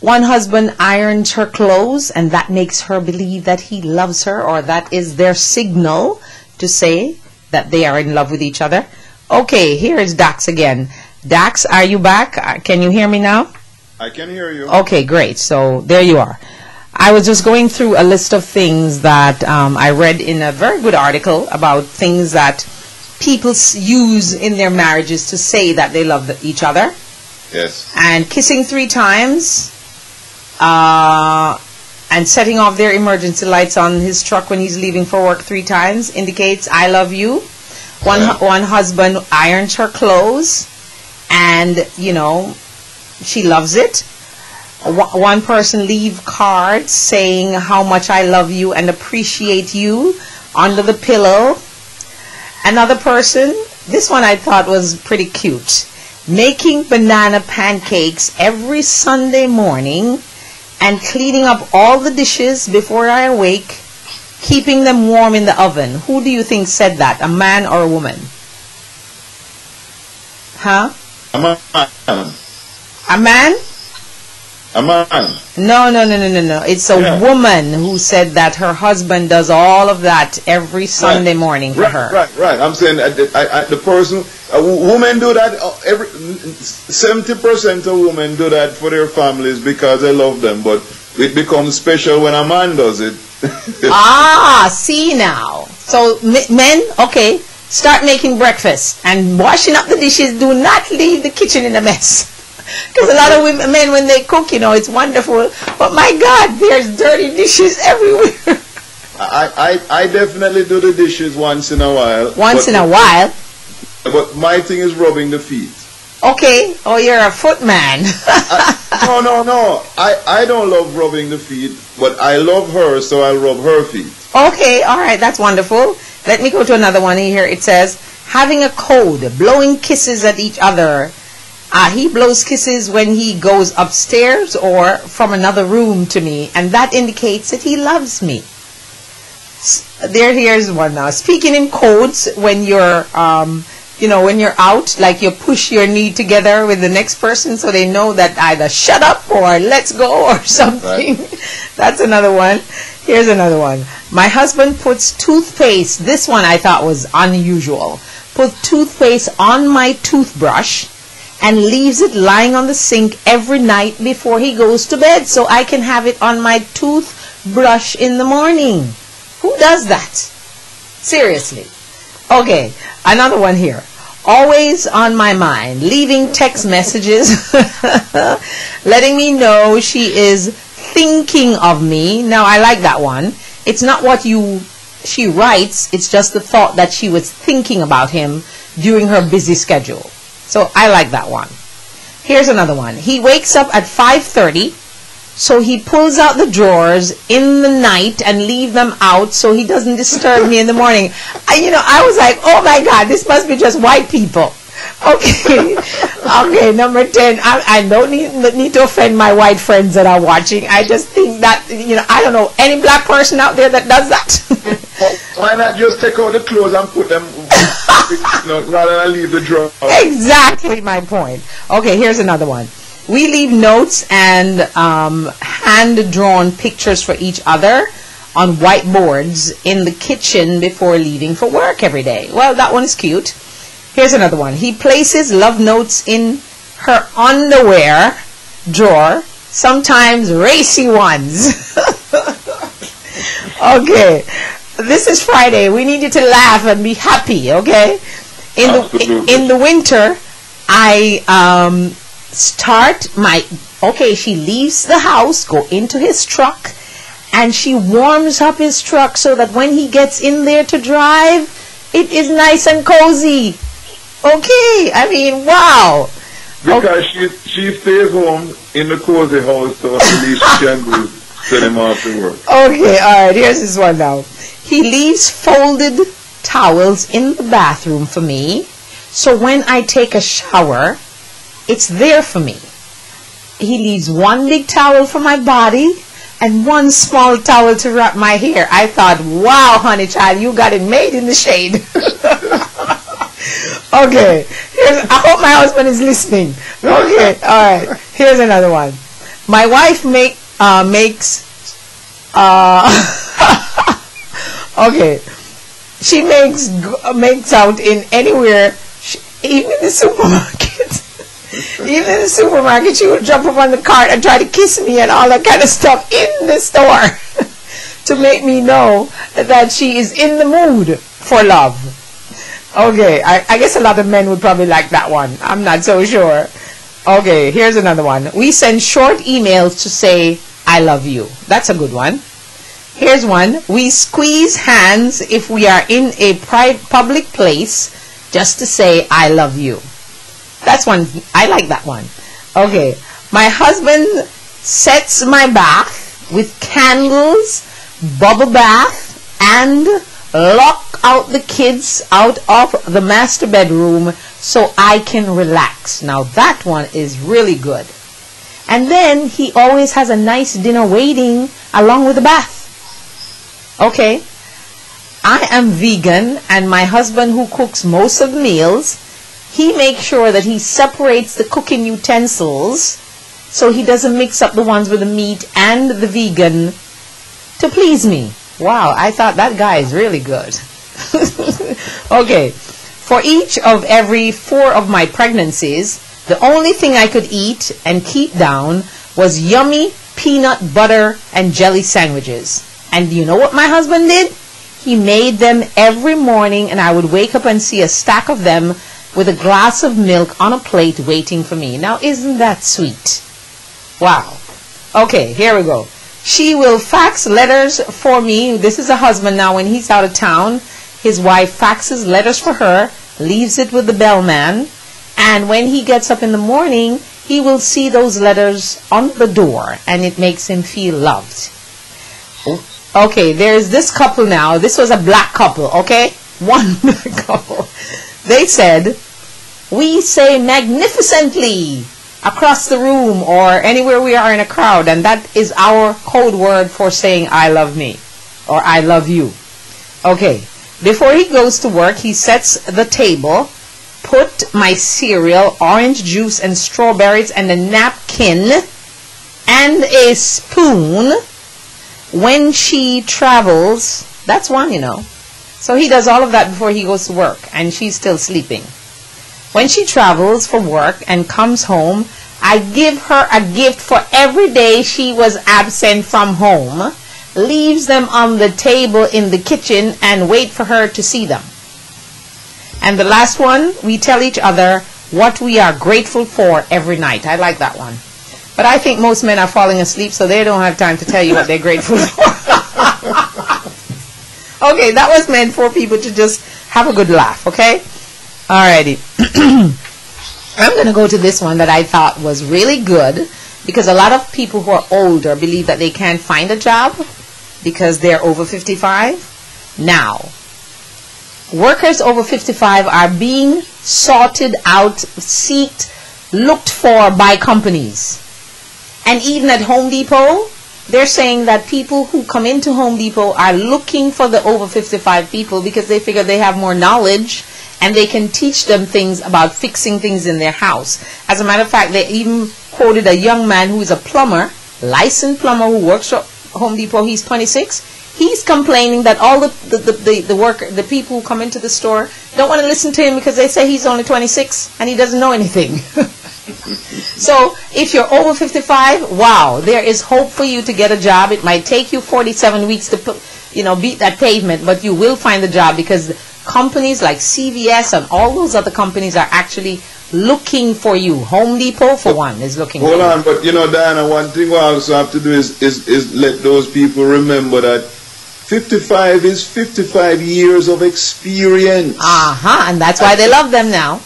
[SPEAKER 1] One husband irons her clothes and that makes her believe that he loves her or that is their signal to say that they are in love with each other. Okay, here is Dax again. Dax, are you back? Uh, Can you hear me now?
[SPEAKER 3] I can hear you.
[SPEAKER 1] Okay, great. So there you are. I was just going through a list of things that um, I read in a very good article about things that people use in their marriages to say that they love the- each other.
[SPEAKER 3] Yes.
[SPEAKER 1] And kissing three times, uh, and setting off their emergency lights on his truck when he's leaving for work three times indicates I love you. One hu- one husband irons her clothes, and you know she loves it. One person leave cards saying how much I love you and appreciate you under the pillow. Another person, this one I thought was pretty cute, making banana pancakes every Sunday morning and cleaning up all the dishes before I awake, keeping them warm in the oven. Who do you think said that, a man or a woman? Huh?
[SPEAKER 3] A man.
[SPEAKER 1] A man?
[SPEAKER 3] A man.
[SPEAKER 1] No, no, no, no, no, no. It's a
[SPEAKER 3] Yeah.
[SPEAKER 1] woman who said that her husband does all of that every Sunday
[SPEAKER 3] Right.
[SPEAKER 1] morning for
[SPEAKER 3] right,
[SPEAKER 1] her.
[SPEAKER 3] Right, right. I'm saying I, I, the person, uh, women do that. uh, Every seventy percent of women do that for their families because they love them. But it becomes special when a man does it.
[SPEAKER 1] Ah, see now. So m- men, okay, start making breakfast and washing up the dishes. Do not leave the kitchen in a mess. Because a lot of women, men, when they cook, you know, it's wonderful. But my God, there's dirty dishes everywhere.
[SPEAKER 3] I, I, I definitely do the dishes once in a while.
[SPEAKER 1] Once in a while.
[SPEAKER 3] But my thing is rubbing the feet.
[SPEAKER 1] Okay. Oh, you're a footman.
[SPEAKER 3] No, no, no. I, I don't love rubbing the feet, but I love her, so I'll rub her feet.
[SPEAKER 1] Okay, all right, that's wonderful. Let me go to another one here. It says, having a code, blowing kisses at each other. Uh, he blows kisses when he goes upstairs or from another room to me, and that indicates that he loves me. S- There, here's one now. Speaking in codes when you're, um, you know, when you're out, like you push your knee together with the next person so they know that either shut up or let's go or something. That's another one. Here's another one. My husband puts toothpaste. This one I thought was unusual. Put toothpaste on my toothbrush and leaves it lying on the sink every night before he goes to bed so I can have it on my toothbrush in the morning. Who does that? Seriously. Okay, another one here. Always on my mind, leaving text messages, letting me know she is thinking of me. Now, I like that one. It's not what you she writes, it's just the thought that she was thinking about him during her busy schedule. So I like that one. Here's another one. He wakes up at 5:30 so he pulls out the drawers in the night and leave them out so he doesn't disturb me in the morning. I, you know, I was like, oh my God, this must be just white people. Okay, okay. Number ten. I, I don't need need to offend my white friends that are watching. I just think that you know I don't know any black person out there that does that.
[SPEAKER 3] Why not just take out the clothes and put them, you know, rather than leave the drawer?
[SPEAKER 1] exactly my point. Okay, here's another one. We leave notes and um, hand-drawn pictures for each other on whiteboards in the kitchen before leaving for work every day. Well, that one is cute. Here's another one. He places love notes in her underwear drawer, sometimes racy ones. okay. This is Friday. We need you to laugh and be happy, okay? In the
[SPEAKER 3] Absolutely.
[SPEAKER 1] in the winter, I um start my okay, she leaves the house, go into his truck, and she warms up his truck so that when he gets in there to drive, it is nice and cozy. Okay, I mean, wow.
[SPEAKER 3] Because she she stays home in the cozy house, so at least she can go send him off to work.
[SPEAKER 1] Okay, all right, here's this one now. He leaves folded towels in the bathroom for me, so when I take a shower, it's there for me. He leaves one big towel for my body and one small towel to wrap my hair. I thought, wow, honey child, you got it made in the shade. okay, here's, I hope my husband is listening. Okay, all right, here's another one. My wife make uh, makes uh, okay. She makes makes out in anywhere, sh even in the supermarket. Even in the supermarket, she would jump up on the cart and try to kiss me and all that kind of stuff in the store to make me know that she is in the mood for love. Okay, I, I guess a lot of men would probably like that one. I'm not so sure. Okay, here's another one. We send short emails to say, I love you. That's a good one. Here's one. We squeeze hands if we are in a public place just to say, I love you. That's one. I like that one. Okay. My husband sets my bath with candles, bubble bath, and lock out the kids out of the master bedroom so I can relax. Now that one is really good. And then he always has a nice dinner waiting along with the bath. Okay. I am vegan and my husband who cooks most of the meals, he makes sure that he separates the cooking utensils so he doesn't mix up the ones with the meat and the vegan to please me. Wow, I thought that guy is really good. okay. For each of every four of my pregnancies, the only thing I could eat and keep down was yummy peanut butter and jelly sandwiches. And you know what my husband did? He made them every morning, and I would wake up and see a stack of them with a glass of milk on a plate waiting for me. Now, isn't that sweet? Wow. Okay, here we go. She will fax letters for me. This is a husband now when he's out of town. His wife faxes letters for her, leaves it with the bellman, and when he gets up in the morning, he will see those letters on the door, and it makes him feel loved. Okay, there's this couple now. This was a black couple, okay? One couple. They said, we say magnificently across the room or anywhere we are in a crowd, and that is our code word for saying I love me or I love you. Okay, before he goes to work, he sets the table, put my cereal, orange juice, and strawberries, and a napkin and a spoon when she travels, that's one, you know. So he does all of that before he goes to work, and she's still sleeping. When she travels for work and comes home, I give her a gift for every day she was absent from home, leaves them on the table in the kitchen, and wait for her to see them. And the last one, we tell each other what we are grateful for every night. I like that one. But I think most men are falling asleep, so they don't have time to tell you what they're grateful for. okay, that was meant for people to just have a good laugh, okay? Alrighty. I'm going to go to this one that I thought was really good because a lot of people who are older believe that they can't find a job because they're over 55. Now, workers over 55 are being sorted out, seeked, looked for by companies. And even at Home Depot, they're saying that people who come into Home Depot are looking for the over 55 people because they figure they have more knowledge and they can teach them things about fixing things in their house. As a matter of fact, they even quoted a young man who is a plumber, licensed plumber who works for Home Depot. He's 26. He's complaining that all the the, the, the, the worker, the people who come into the store don't want to listen to him because they say he's only 26 and he doesn't know anything. so if you're over 55, wow, there is hope for you to get a job. It might take you 47 weeks to put, you know, beat that pavement, but you will find the job because companies like CVS and all those other companies are actually looking for you. Home Depot, for one, is looking
[SPEAKER 3] Hold on,
[SPEAKER 1] you.
[SPEAKER 3] but you know, Diana, one thing we also have to do is, is, is let those people remember that 55 is 55 years of experience.
[SPEAKER 1] Uh-huh, and that's why they love them now.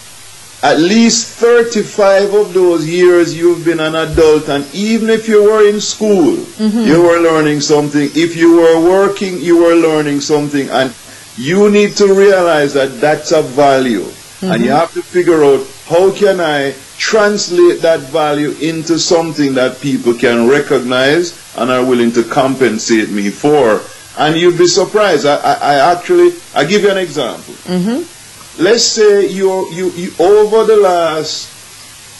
[SPEAKER 3] At least 35 of those years you've been an adult, and even if you were in school, you were learning something. If you were working, you were learning something. And you need to realize that that's a value. And mm-hmm. you have to figure out how can I translate that value into something that people can recognize and are willing to compensate me for. And you'd be surprised. I, I, I actually, I give you an example. Mm-hmm. Let's say you you, you over the last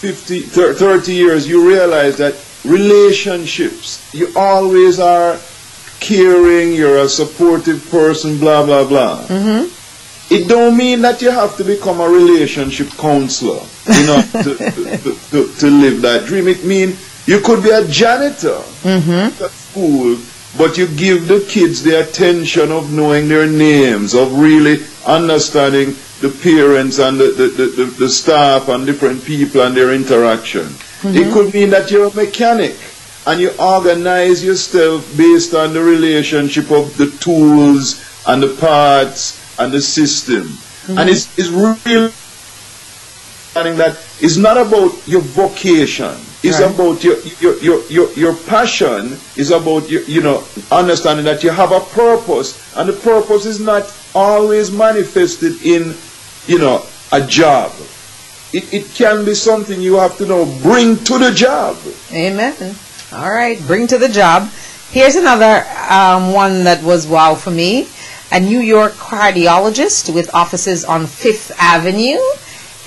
[SPEAKER 3] 50, 30 years, you realize that relationships, you always are caring, you're a supportive person, blah, blah, blah. it don't mean that you have to become a relationship counselor, you know, to, to, to, to, live that dream. It means you could be a janitor
[SPEAKER 1] mm-hmm.
[SPEAKER 3] at school, but you give the kids the attention of knowing their names, of really understanding the parents and the, the, the, the staff and different people and their interaction. Mm-hmm. It could mean that you're a mechanic and you organize yourself based on the relationship of the tools and the parts and the system. Mm-hmm. And it's, it's really understanding that it's not about your vocation. It's right. about your, your, your, your, your passion is about, your, you know, understanding that you have a purpose. And the purpose is not always manifested in, you know, a job. It, it can be something you have to know, bring to the job.
[SPEAKER 1] Amen. All right, bring to the job. Here's another um, one that was wow for me a New York cardiologist with offices on Fifth Avenue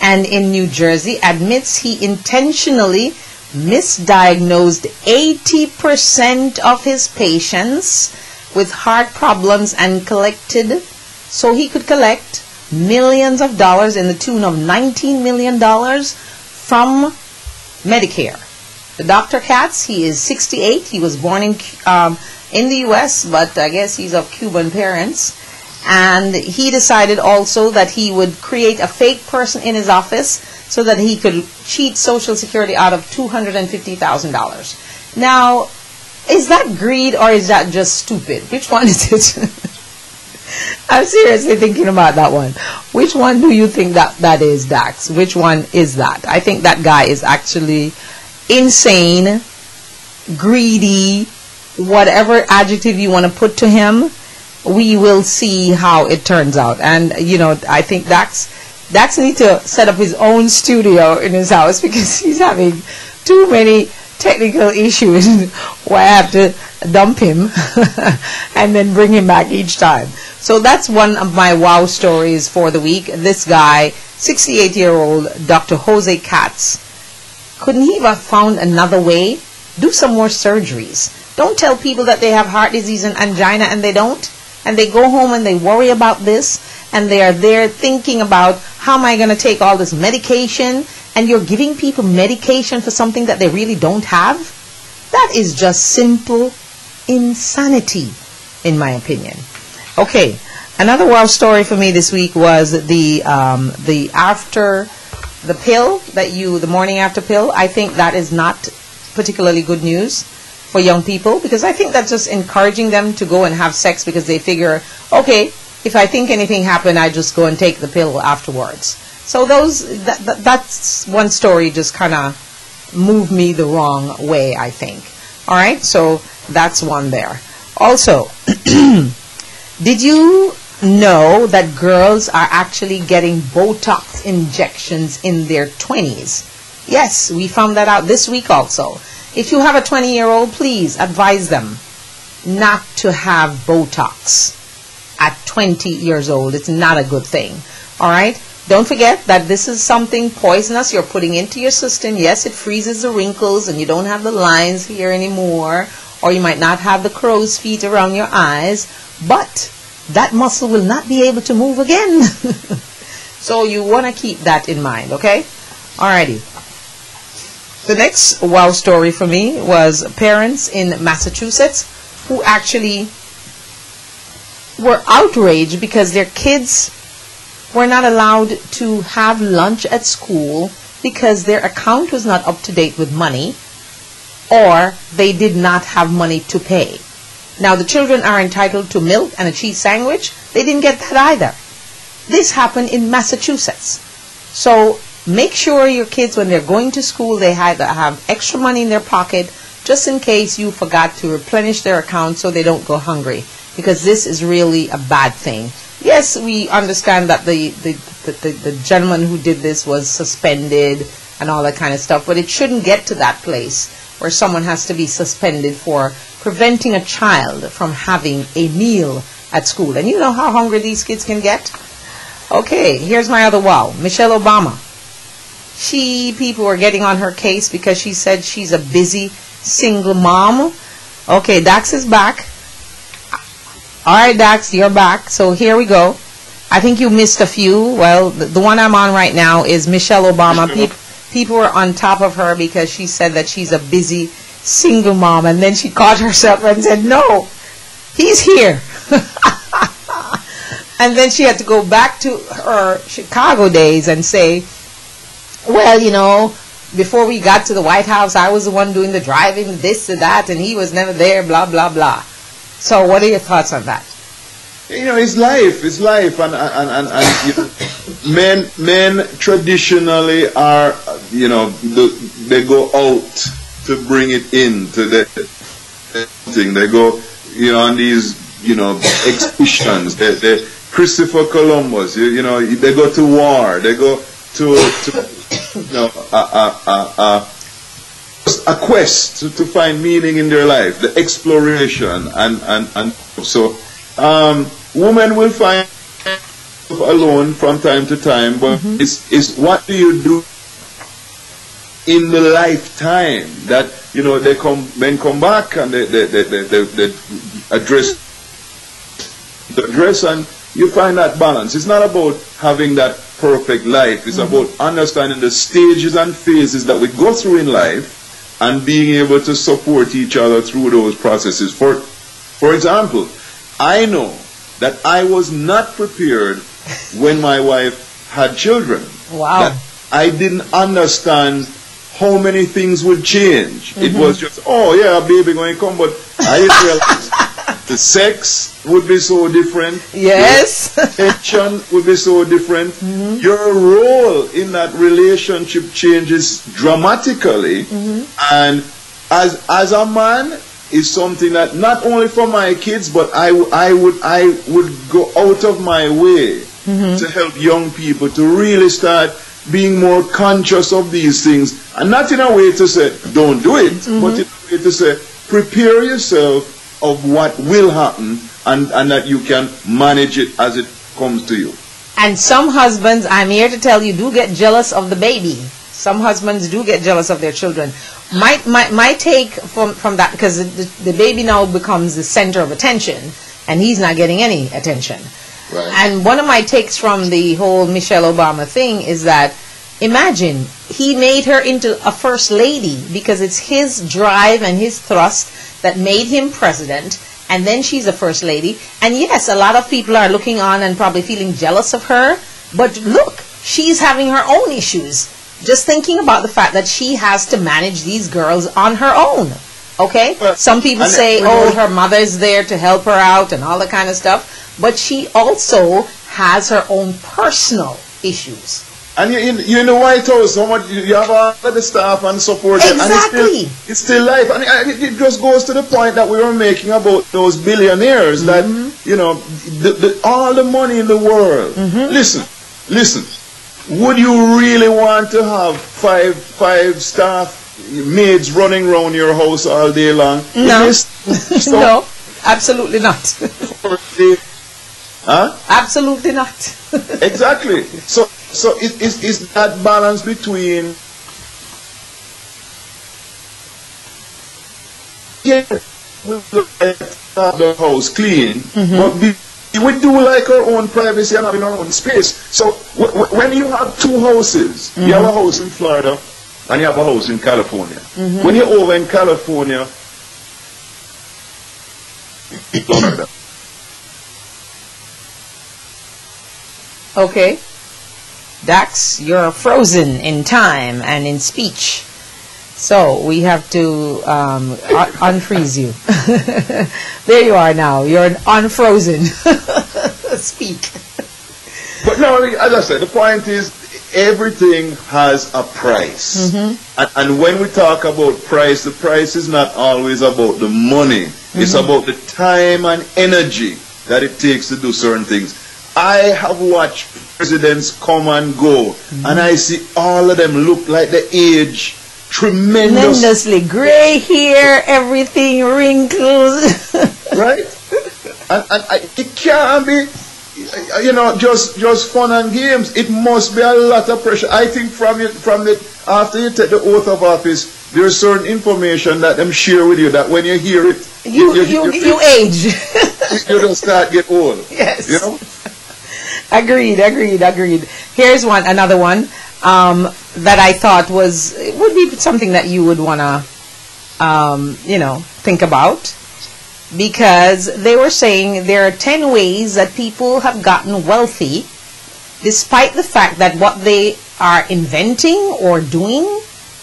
[SPEAKER 1] and in New Jersey admits he intentionally misdiagnosed 80% of his patients with heart problems and collected so he could collect millions of dollars in the tune of 19 million dollars from Medicare. Dr. Katz, he is 68. He was born in um, in the US, but I guess he's of Cuban parents. And he decided also that he would create a fake person in his office so that he could cheat Social Security out of $250,000. Now, is that greed or is that just stupid? Which one is it? I'm seriously thinking about that one. Which one do you think that that is, Dax? Which one is that? I think that guy is actually insane, greedy, whatever adjective you want to put to him, we will see how it turns out. And you know, I think Dax Dax needs to set up his own studio in his house because he's having too many technical issues where I have to dump him and then bring him back each time. So that's one of my wow stories for the week. This guy, 68 year old Dr. Jose Katz, couldn't he have found another way? Do some more surgeries. Don't tell people that they have heart disease and angina and they don't. And they go home and they worry about this and they are there thinking about how am I going to take all this medication and you're giving people medication for something that they really don't have. That is just simple insanity, in my opinion. Okay, another wow story for me this week was the um, the after the pill that you the morning after pill. I think that is not particularly good news for young people because I think that's just encouraging them to go and have sex because they figure, okay, if I think anything happened, I just go and take the pill afterwards. So those that, that that's one story just kind of moved me the wrong way, I think. All right, so that's one there. Also, did you know that girls are actually getting Botox injections in their 20s? Yes, we found that out this week also. If you have a 20 year old, please advise them not to have Botox at 20 years old. It's not a good thing. All right? Don't forget that this is something poisonous you're putting into your system. Yes, it freezes the wrinkles and you don't have the lines here anymore, or you might not have the crow's feet around your eyes, but that muscle will not be able to move again. so you want to keep that in mind, okay? Alrighty. The next wow story for me was parents in Massachusetts who actually were outraged because their kids were not allowed to have lunch at school because their account was not up to date with money or they did not have money to pay. Now the children are entitled to milk and a cheese sandwich. They didn't get that either. This happened in Massachusetts. So Make sure your kids, when they're going to school, they have, have extra money in their pocket just in case you forgot to replenish their account so they don't go hungry. Because this is really a bad thing. Yes, we understand that the, the, the, the, the gentleman who did this was suspended and all that kind of stuff, but it shouldn't get to that place where someone has to be suspended for preventing a child from having a meal at school. And you know how hungry these kids can get? Okay, here's my other wow. Michelle Obama she people are getting on her case because she said she's a busy single mom. Okay, Dax is back. All right, Dax, you're back. So here we go. I think you missed a few. Well, the, the one I'm on right now is Michelle Obama. Peop people were on top of her because she said that she's a busy single mom, and then she caught herself and said, "No, he's here." and then she had to go back to her Chicago days and say, "Well, you know." Before we got to the White House, I was the one doing the driving, this and that, and he was never there, blah, blah, blah. So, what are your thoughts on that?
[SPEAKER 3] You know, it's life. It's life, and and and, and you know, men men traditionally are, you know, the, they go out to bring it in to the thing. They go, you know, on these, you know, expeditions. they, they Christopher Columbus. You, you know, they go to war. They go to, to you know, a, a, a, a a quest to, to, find meaning in their life, the exploration, and and and so um, women will find alone from time to time, but mm-hmm. it's, it's what do you do in the lifetime that, you know, they come, men come back and they, they, they, they, they, address the address and you find that balance. It's not about having that perfect life. It's mm-hmm. about understanding the stages and phases that we go through in life and being able to support each other through those processes. For, for example, I know that I was not prepared when my wife had children.
[SPEAKER 1] Wow.
[SPEAKER 3] That I didn't understand how many things would change. Mm-hmm. It was just, oh yeah, a baby going to come, but I didn't realize the sex would be so different.
[SPEAKER 1] Yes.
[SPEAKER 3] Attention would be so different. Mm-hmm. Your role in that relationship changes dramatically. Mm-hmm. And as as a man, is something that not only for my kids, but I, I would I would go out of my way mm-hmm. to help young people to really start being more conscious of these things, and not in a way to say don't do it, mm-hmm. but in a way to say prepare yourself of what will happen, and and that you can manage it as it comes to you.
[SPEAKER 1] And some husbands, I'm here to tell you, do get jealous of the baby. Some husbands do get jealous of their children my, my, my take from, from that, because the, the baby now becomes the center of attention, and he's not getting any attention. Right. And one of my takes from the whole Michelle Obama thing is that imagine he made her into a first lady because it's his drive and his thrust that made him president and then she's a first lady and yes a lot of people are looking on and probably feeling jealous of her but look she's having her own issues just thinking about the fact that she has to manage these girls on her own. Okay? Well, Some people say, oh, her mother is there to help her out and all that kind of stuff. But she also has her own personal issues.
[SPEAKER 3] And you, you, you in the White House, how much you have all the staff and support,
[SPEAKER 1] exactly.
[SPEAKER 3] and it's still, it's still life. And it, it, just goes to the point that we were making about those billionaires mm-hmm. that you know, the, the, all the money in the world. Mm-hmm. Listen, listen. Would you really want to have five five staff maids running around your house all day long?
[SPEAKER 1] No, no, absolutely not.
[SPEAKER 3] huh?
[SPEAKER 1] Absolutely not.
[SPEAKER 3] exactly. So so it is is that balance between yeah, we look at the house clean, mm-hmm. but be we do like our own privacy and having our own space. So when you have two houses, mm-hmm. you have a mm-hmm. house in Florida and you have a house in California. Mm-hmm. When you're over in California, Florida.
[SPEAKER 1] Okay. Dax, you're frozen in time and in speech. So we have to um, unfreeze you. there you are now. You're unfrozen. Speak.
[SPEAKER 3] But no, as I said, the point is everything has a price. Mm-hmm. And, and, when we talk about price, the price is not always about the money. Mm-hmm. It's about the time and energy that it takes to do certain things. I have watched presidents come and go, mm-hmm. and I see all of them look like the age tremendous.
[SPEAKER 1] tremendously gray hair, everything wrinkles.
[SPEAKER 3] right? And, and, it can't be, you know, just just fun and games. It must be a lot of pressure. I think from it, from the after you take the oath of office, there's certain information that them share with you that when you hear it,
[SPEAKER 1] you you, you, you, you age.
[SPEAKER 3] you don't start get old.
[SPEAKER 1] Yes.
[SPEAKER 3] You know.
[SPEAKER 1] agreed, agreed, agreed. Here's one, another one um, that I thought was would be something that you would want to, um, you know, think about because they were saying there are 10 ways that people have gotten wealthy despite the fact that what they are inventing or doing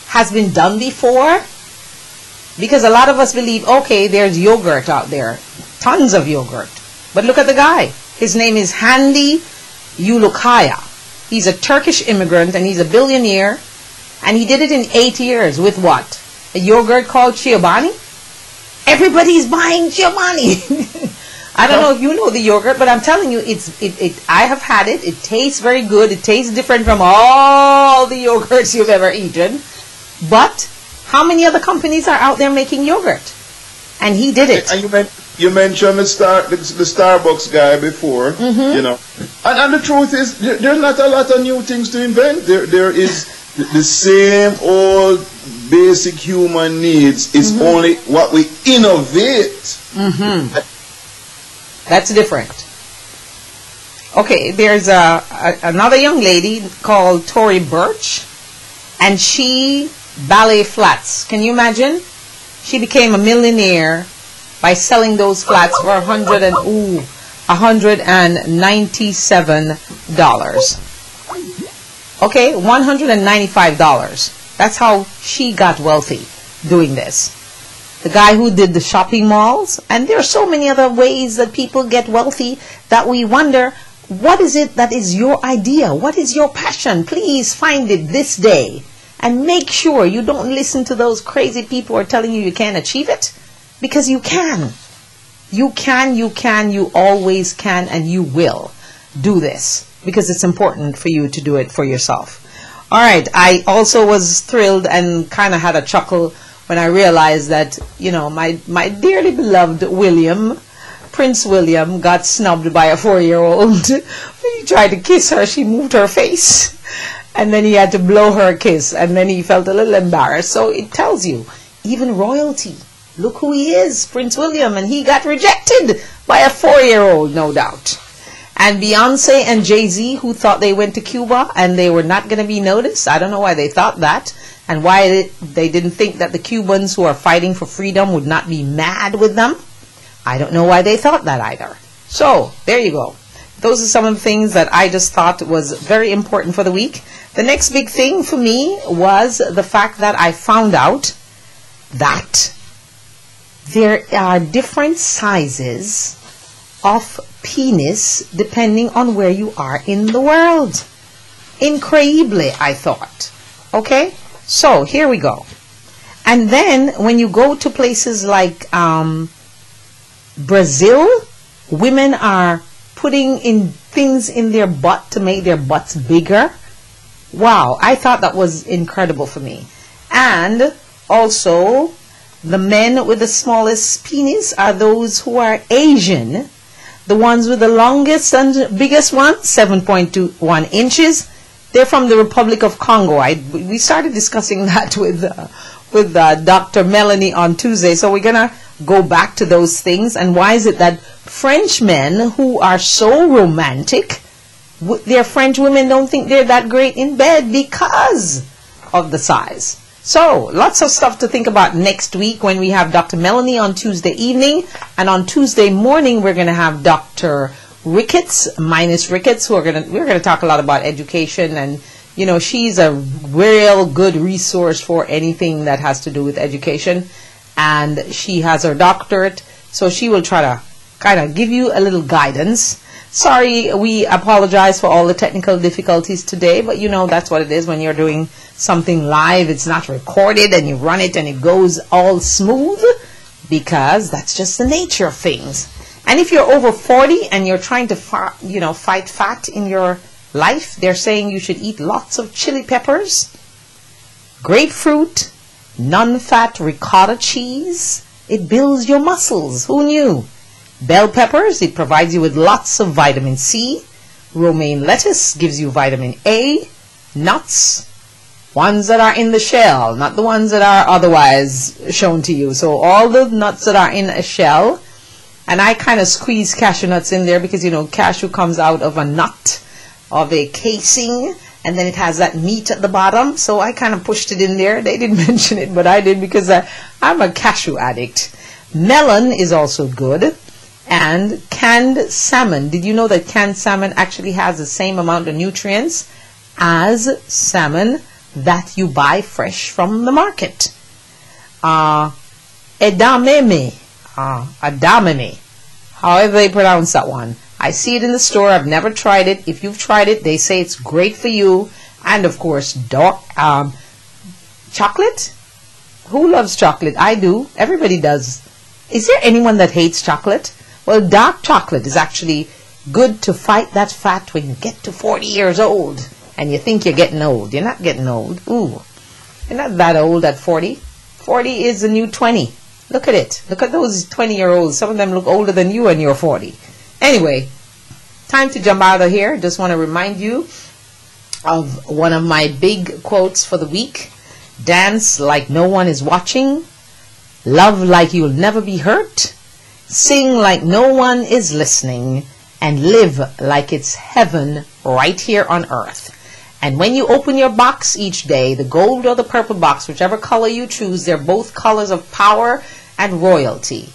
[SPEAKER 1] has been done before. Because a lot of us believe, okay, there's yogurt out there, tons of yogurt. But look at the guy. His name is Hamdi Ulukaya. He's a Turkish immigrant and he's a billionaire. And he did it in eight years with what? A yogurt called Chobani? Everybody's buying Chobani. I don't know if you know the yogurt, but I'm telling you, it's it, it. I have had it. It tastes very good. It tastes different from all the yogurts you've ever eaten. But how many other companies are out there making yogurt? And he did it.
[SPEAKER 3] You, mentioned the star the, the Starbucks guy before,
[SPEAKER 1] Mm-hmm.
[SPEAKER 3] you know, and, and the truth is there, there's not a lot of new things to invent. There there is the, the same old basic human needs. It's
[SPEAKER 1] Mm-hmm.
[SPEAKER 3] only what we innovate.
[SPEAKER 1] That's different. Okay, there's a, a another young lady called Tory Burch, and she ballet flats. Can you imagine? She became a millionaire by selling those flats for a hundred and ooh, a hundred and ninety-seven dollars. Okay, one hundred and ninety-five dollars. That's how she got wealthy doing this the guy who did the shopping malls, and there are so many other ways that people get wealthy that we wonder what is it that is your idea? What is your passion? Please find it this day and make sure you don't listen to those crazy people who are telling you you can't achieve it because you can. You can, you can, you always can, and you will do this because it's important for you to do it for yourself. All right, I also was thrilled and kind of had a chuckle when I realized that, you know, my, my dearly beloved William, Prince William, got snubbed by a four year old. when he tried to kiss her, she moved her face. And then he had to blow her a kiss, and then he felt a little embarrassed. So it tells you, even royalty. Look who he is, Prince William, and he got rejected by a four year old, no doubt. And Beyonce and Jay Z, who thought they went to Cuba and they were not going to be noticed. I don't know why they thought that and why they didn't think that the Cubans who are fighting for freedom would not be mad with them. I don't know why they thought that either. So, there you go. Those are some of the things that I just thought was very important for the week. The next big thing for me was the fact that I found out that there are different sizes of penis depending on where you are in the world. Increíble, I thought. Okay? So, here we go. And then, when you go to places like um, Brazil, women are putting in things in their butt to make their butts bigger. Wow, I thought that was incredible for me. And also, the men with the smallest penis are those who are Asian. The ones with the longest and biggest one, 7.21 inches, they're from the Republic of Congo. I, we started discussing that with, uh, with uh, Dr. Melanie on Tuesday. So we're going to go back to those things. And why is it that French men who are so romantic, their French women don't think they're that great in bed because of the size? So, lots of stuff to think about next week when we have Dr. Melanie on Tuesday evening. And on Tuesday morning, we're going to have Dr. Ricketts, minus Ricketts, who are going to, we're going to talk a lot about education. And, you know, she's a real good resource for anything that has to do with education. And she has her doctorate, so she will try to kind of give you a little guidance. Sorry, we apologize for all the technical difficulties today, but you know that's what it is when you're doing something live. It's not recorded and you run it and it goes all smooth because that's just the nature of things. And if you're over 40 and you're trying to you know fight fat in your life, they're saying you should eat lots of chili peppers, grapefruit, non-fat ricotta cheese. It builds your muscles. Who knew? Bell peppers, it provides you with lots of vitamin C. Romaine lettuce gives you vitamin A. Nuts, ones that are in the shell, not the ones that are otherwise shown to you. So all the nuts that are in a shell, and I kind of squeeze cashew nuts in there because you know cashew comes out of a nut. of a casing and then it has that meat at the bottom. So I kind of pushed it in there. They didn't mention it, but I did because I, I'm a cashew addict. Melon is also good. And canned salmon. Did you know that canned salmon actually has the same amount of nutrients as salmon that you buy fresh from the market? Uh. Uh. However they pronounce that one. I see it in the store. I've never tried it. If you've tried it, they say it's great for you. And of course, dark, um, chocolate. Who loves chocolate? I do. Everybody does. Is there anyone that hates chocolate? Well, dark chocolate is actually good to fight that fat when you get to 40 years old and you think you're getting old. You're not getting old. Ooh, you're not that old at 40. 40 is the new 20. Look at it. Look at those 20 year olds. Some of them look older than you and you're 40. Anyway, time to jump out of here. Just want to remind you of one of my big quotes for the week. Dance like no one is watching. Love like you'll never be hurt. Sing like no one is listening. And live like it's heaven right here on earth. And when you open your box each day, the gold or the purple box, whichever color you choose, they're both colors of power and royalty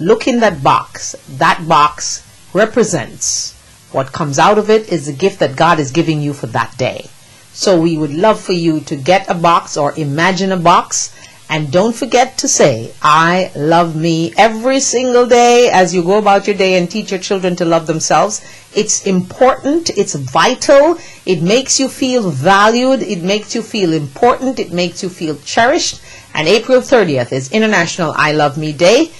[SPEAKER 1] look in that box. That box represents what comes out of it is the gift that God is giving you for that day. So we would love for you to get a box or imagine a box. And don't forget to say, I love me every single day as you go about your day and teach your children to love themselves. It's important. It's vital. It makes you feel valued. It makes you feel important. It makes you feel cherished. And April 30th is International I Love Me Day.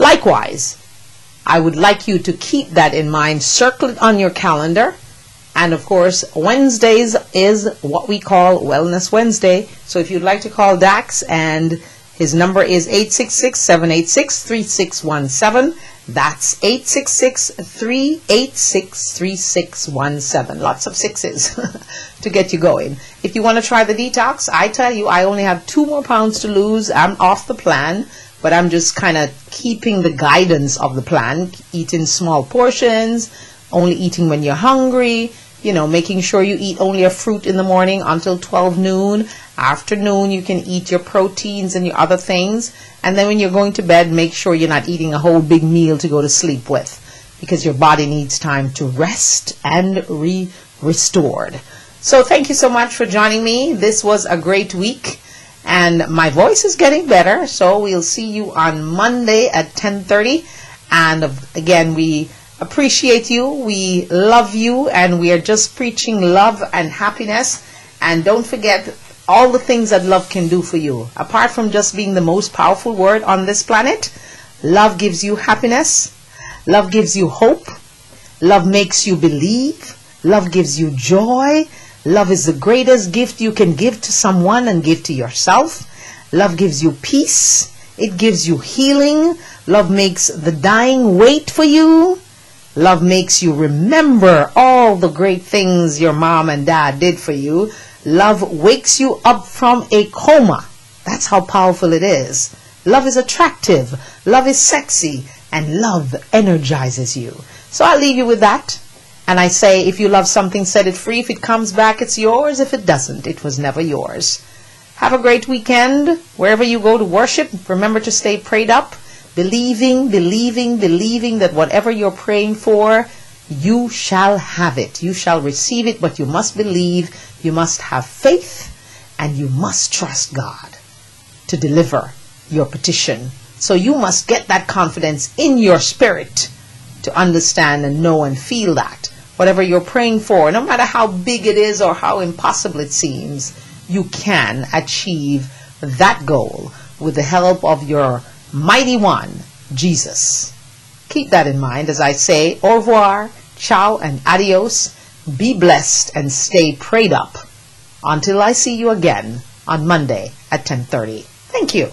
[SPEAKER 1] Likewise, I would like you to keep that in mind, circle it on your calendar. And of course, Wednesdays is what we call Wellness Wednesday. So if you'd like to call Dax and his number is 866-786-3617. That's 866-386-3617. Lots of sixes to get you going. If you want to try the detox, I tell you, I only have two more pounds to lose. I'm off the plan but I'm just kind of keeping the guidance of the plan, eating small portions, only eating when you're hungry, you know, making sure you eat only a fruit in the morning until 12 noon. Afternoon, you can eat your proteins and your other things. And then when you're going to bed, make sure you're not eating a whole big meal to go to sleep with because your body needs time to rest and re restored. So thank you so much for joining me. This was a great week and my voice is getting better so we'll see you on Monday at 10:30 and uh, again we appreciate you we love you and we are just preaching love and happiness and don't forget all the things that love can do for you apart from just being the most powerful word on this planet love gives you happiness love gives you hope love makes you believe love gives you joy Love is the greatest gift you can give to someone and give to yourself. Love gives you peace. It gives you healing. Love makes the dying wait for you. Love makes you remember all the great things your mom and dad did for you. Love wakes you up from a coma. That's how powerful it is. Love is attractive. Love is sexy. And love energizes you. So I'll leave you with that. And I say, if you love something, set it free. If it comes back, it's yours. If it doesn't, it was never yours. Have a great weekend. Wherever you go to worship, remember to stay prayed up, believing, believing, believing that whatever you're praying for, you shall have it. You shall receive it, but you must believe, you must have faith, and you must trust God to deliver your petition. So you must get that confidence in your spirit to understand and know and feel that whatever you're praying for, no matter how big it is or how impossible it seems, you can achieve that goal with the help of your mighty one, Jesus. Keep that in mind as I say au revoir, ciao, and adios. Be blessed and stay prayed up until I see you again on Monday at 10:30. Thank you.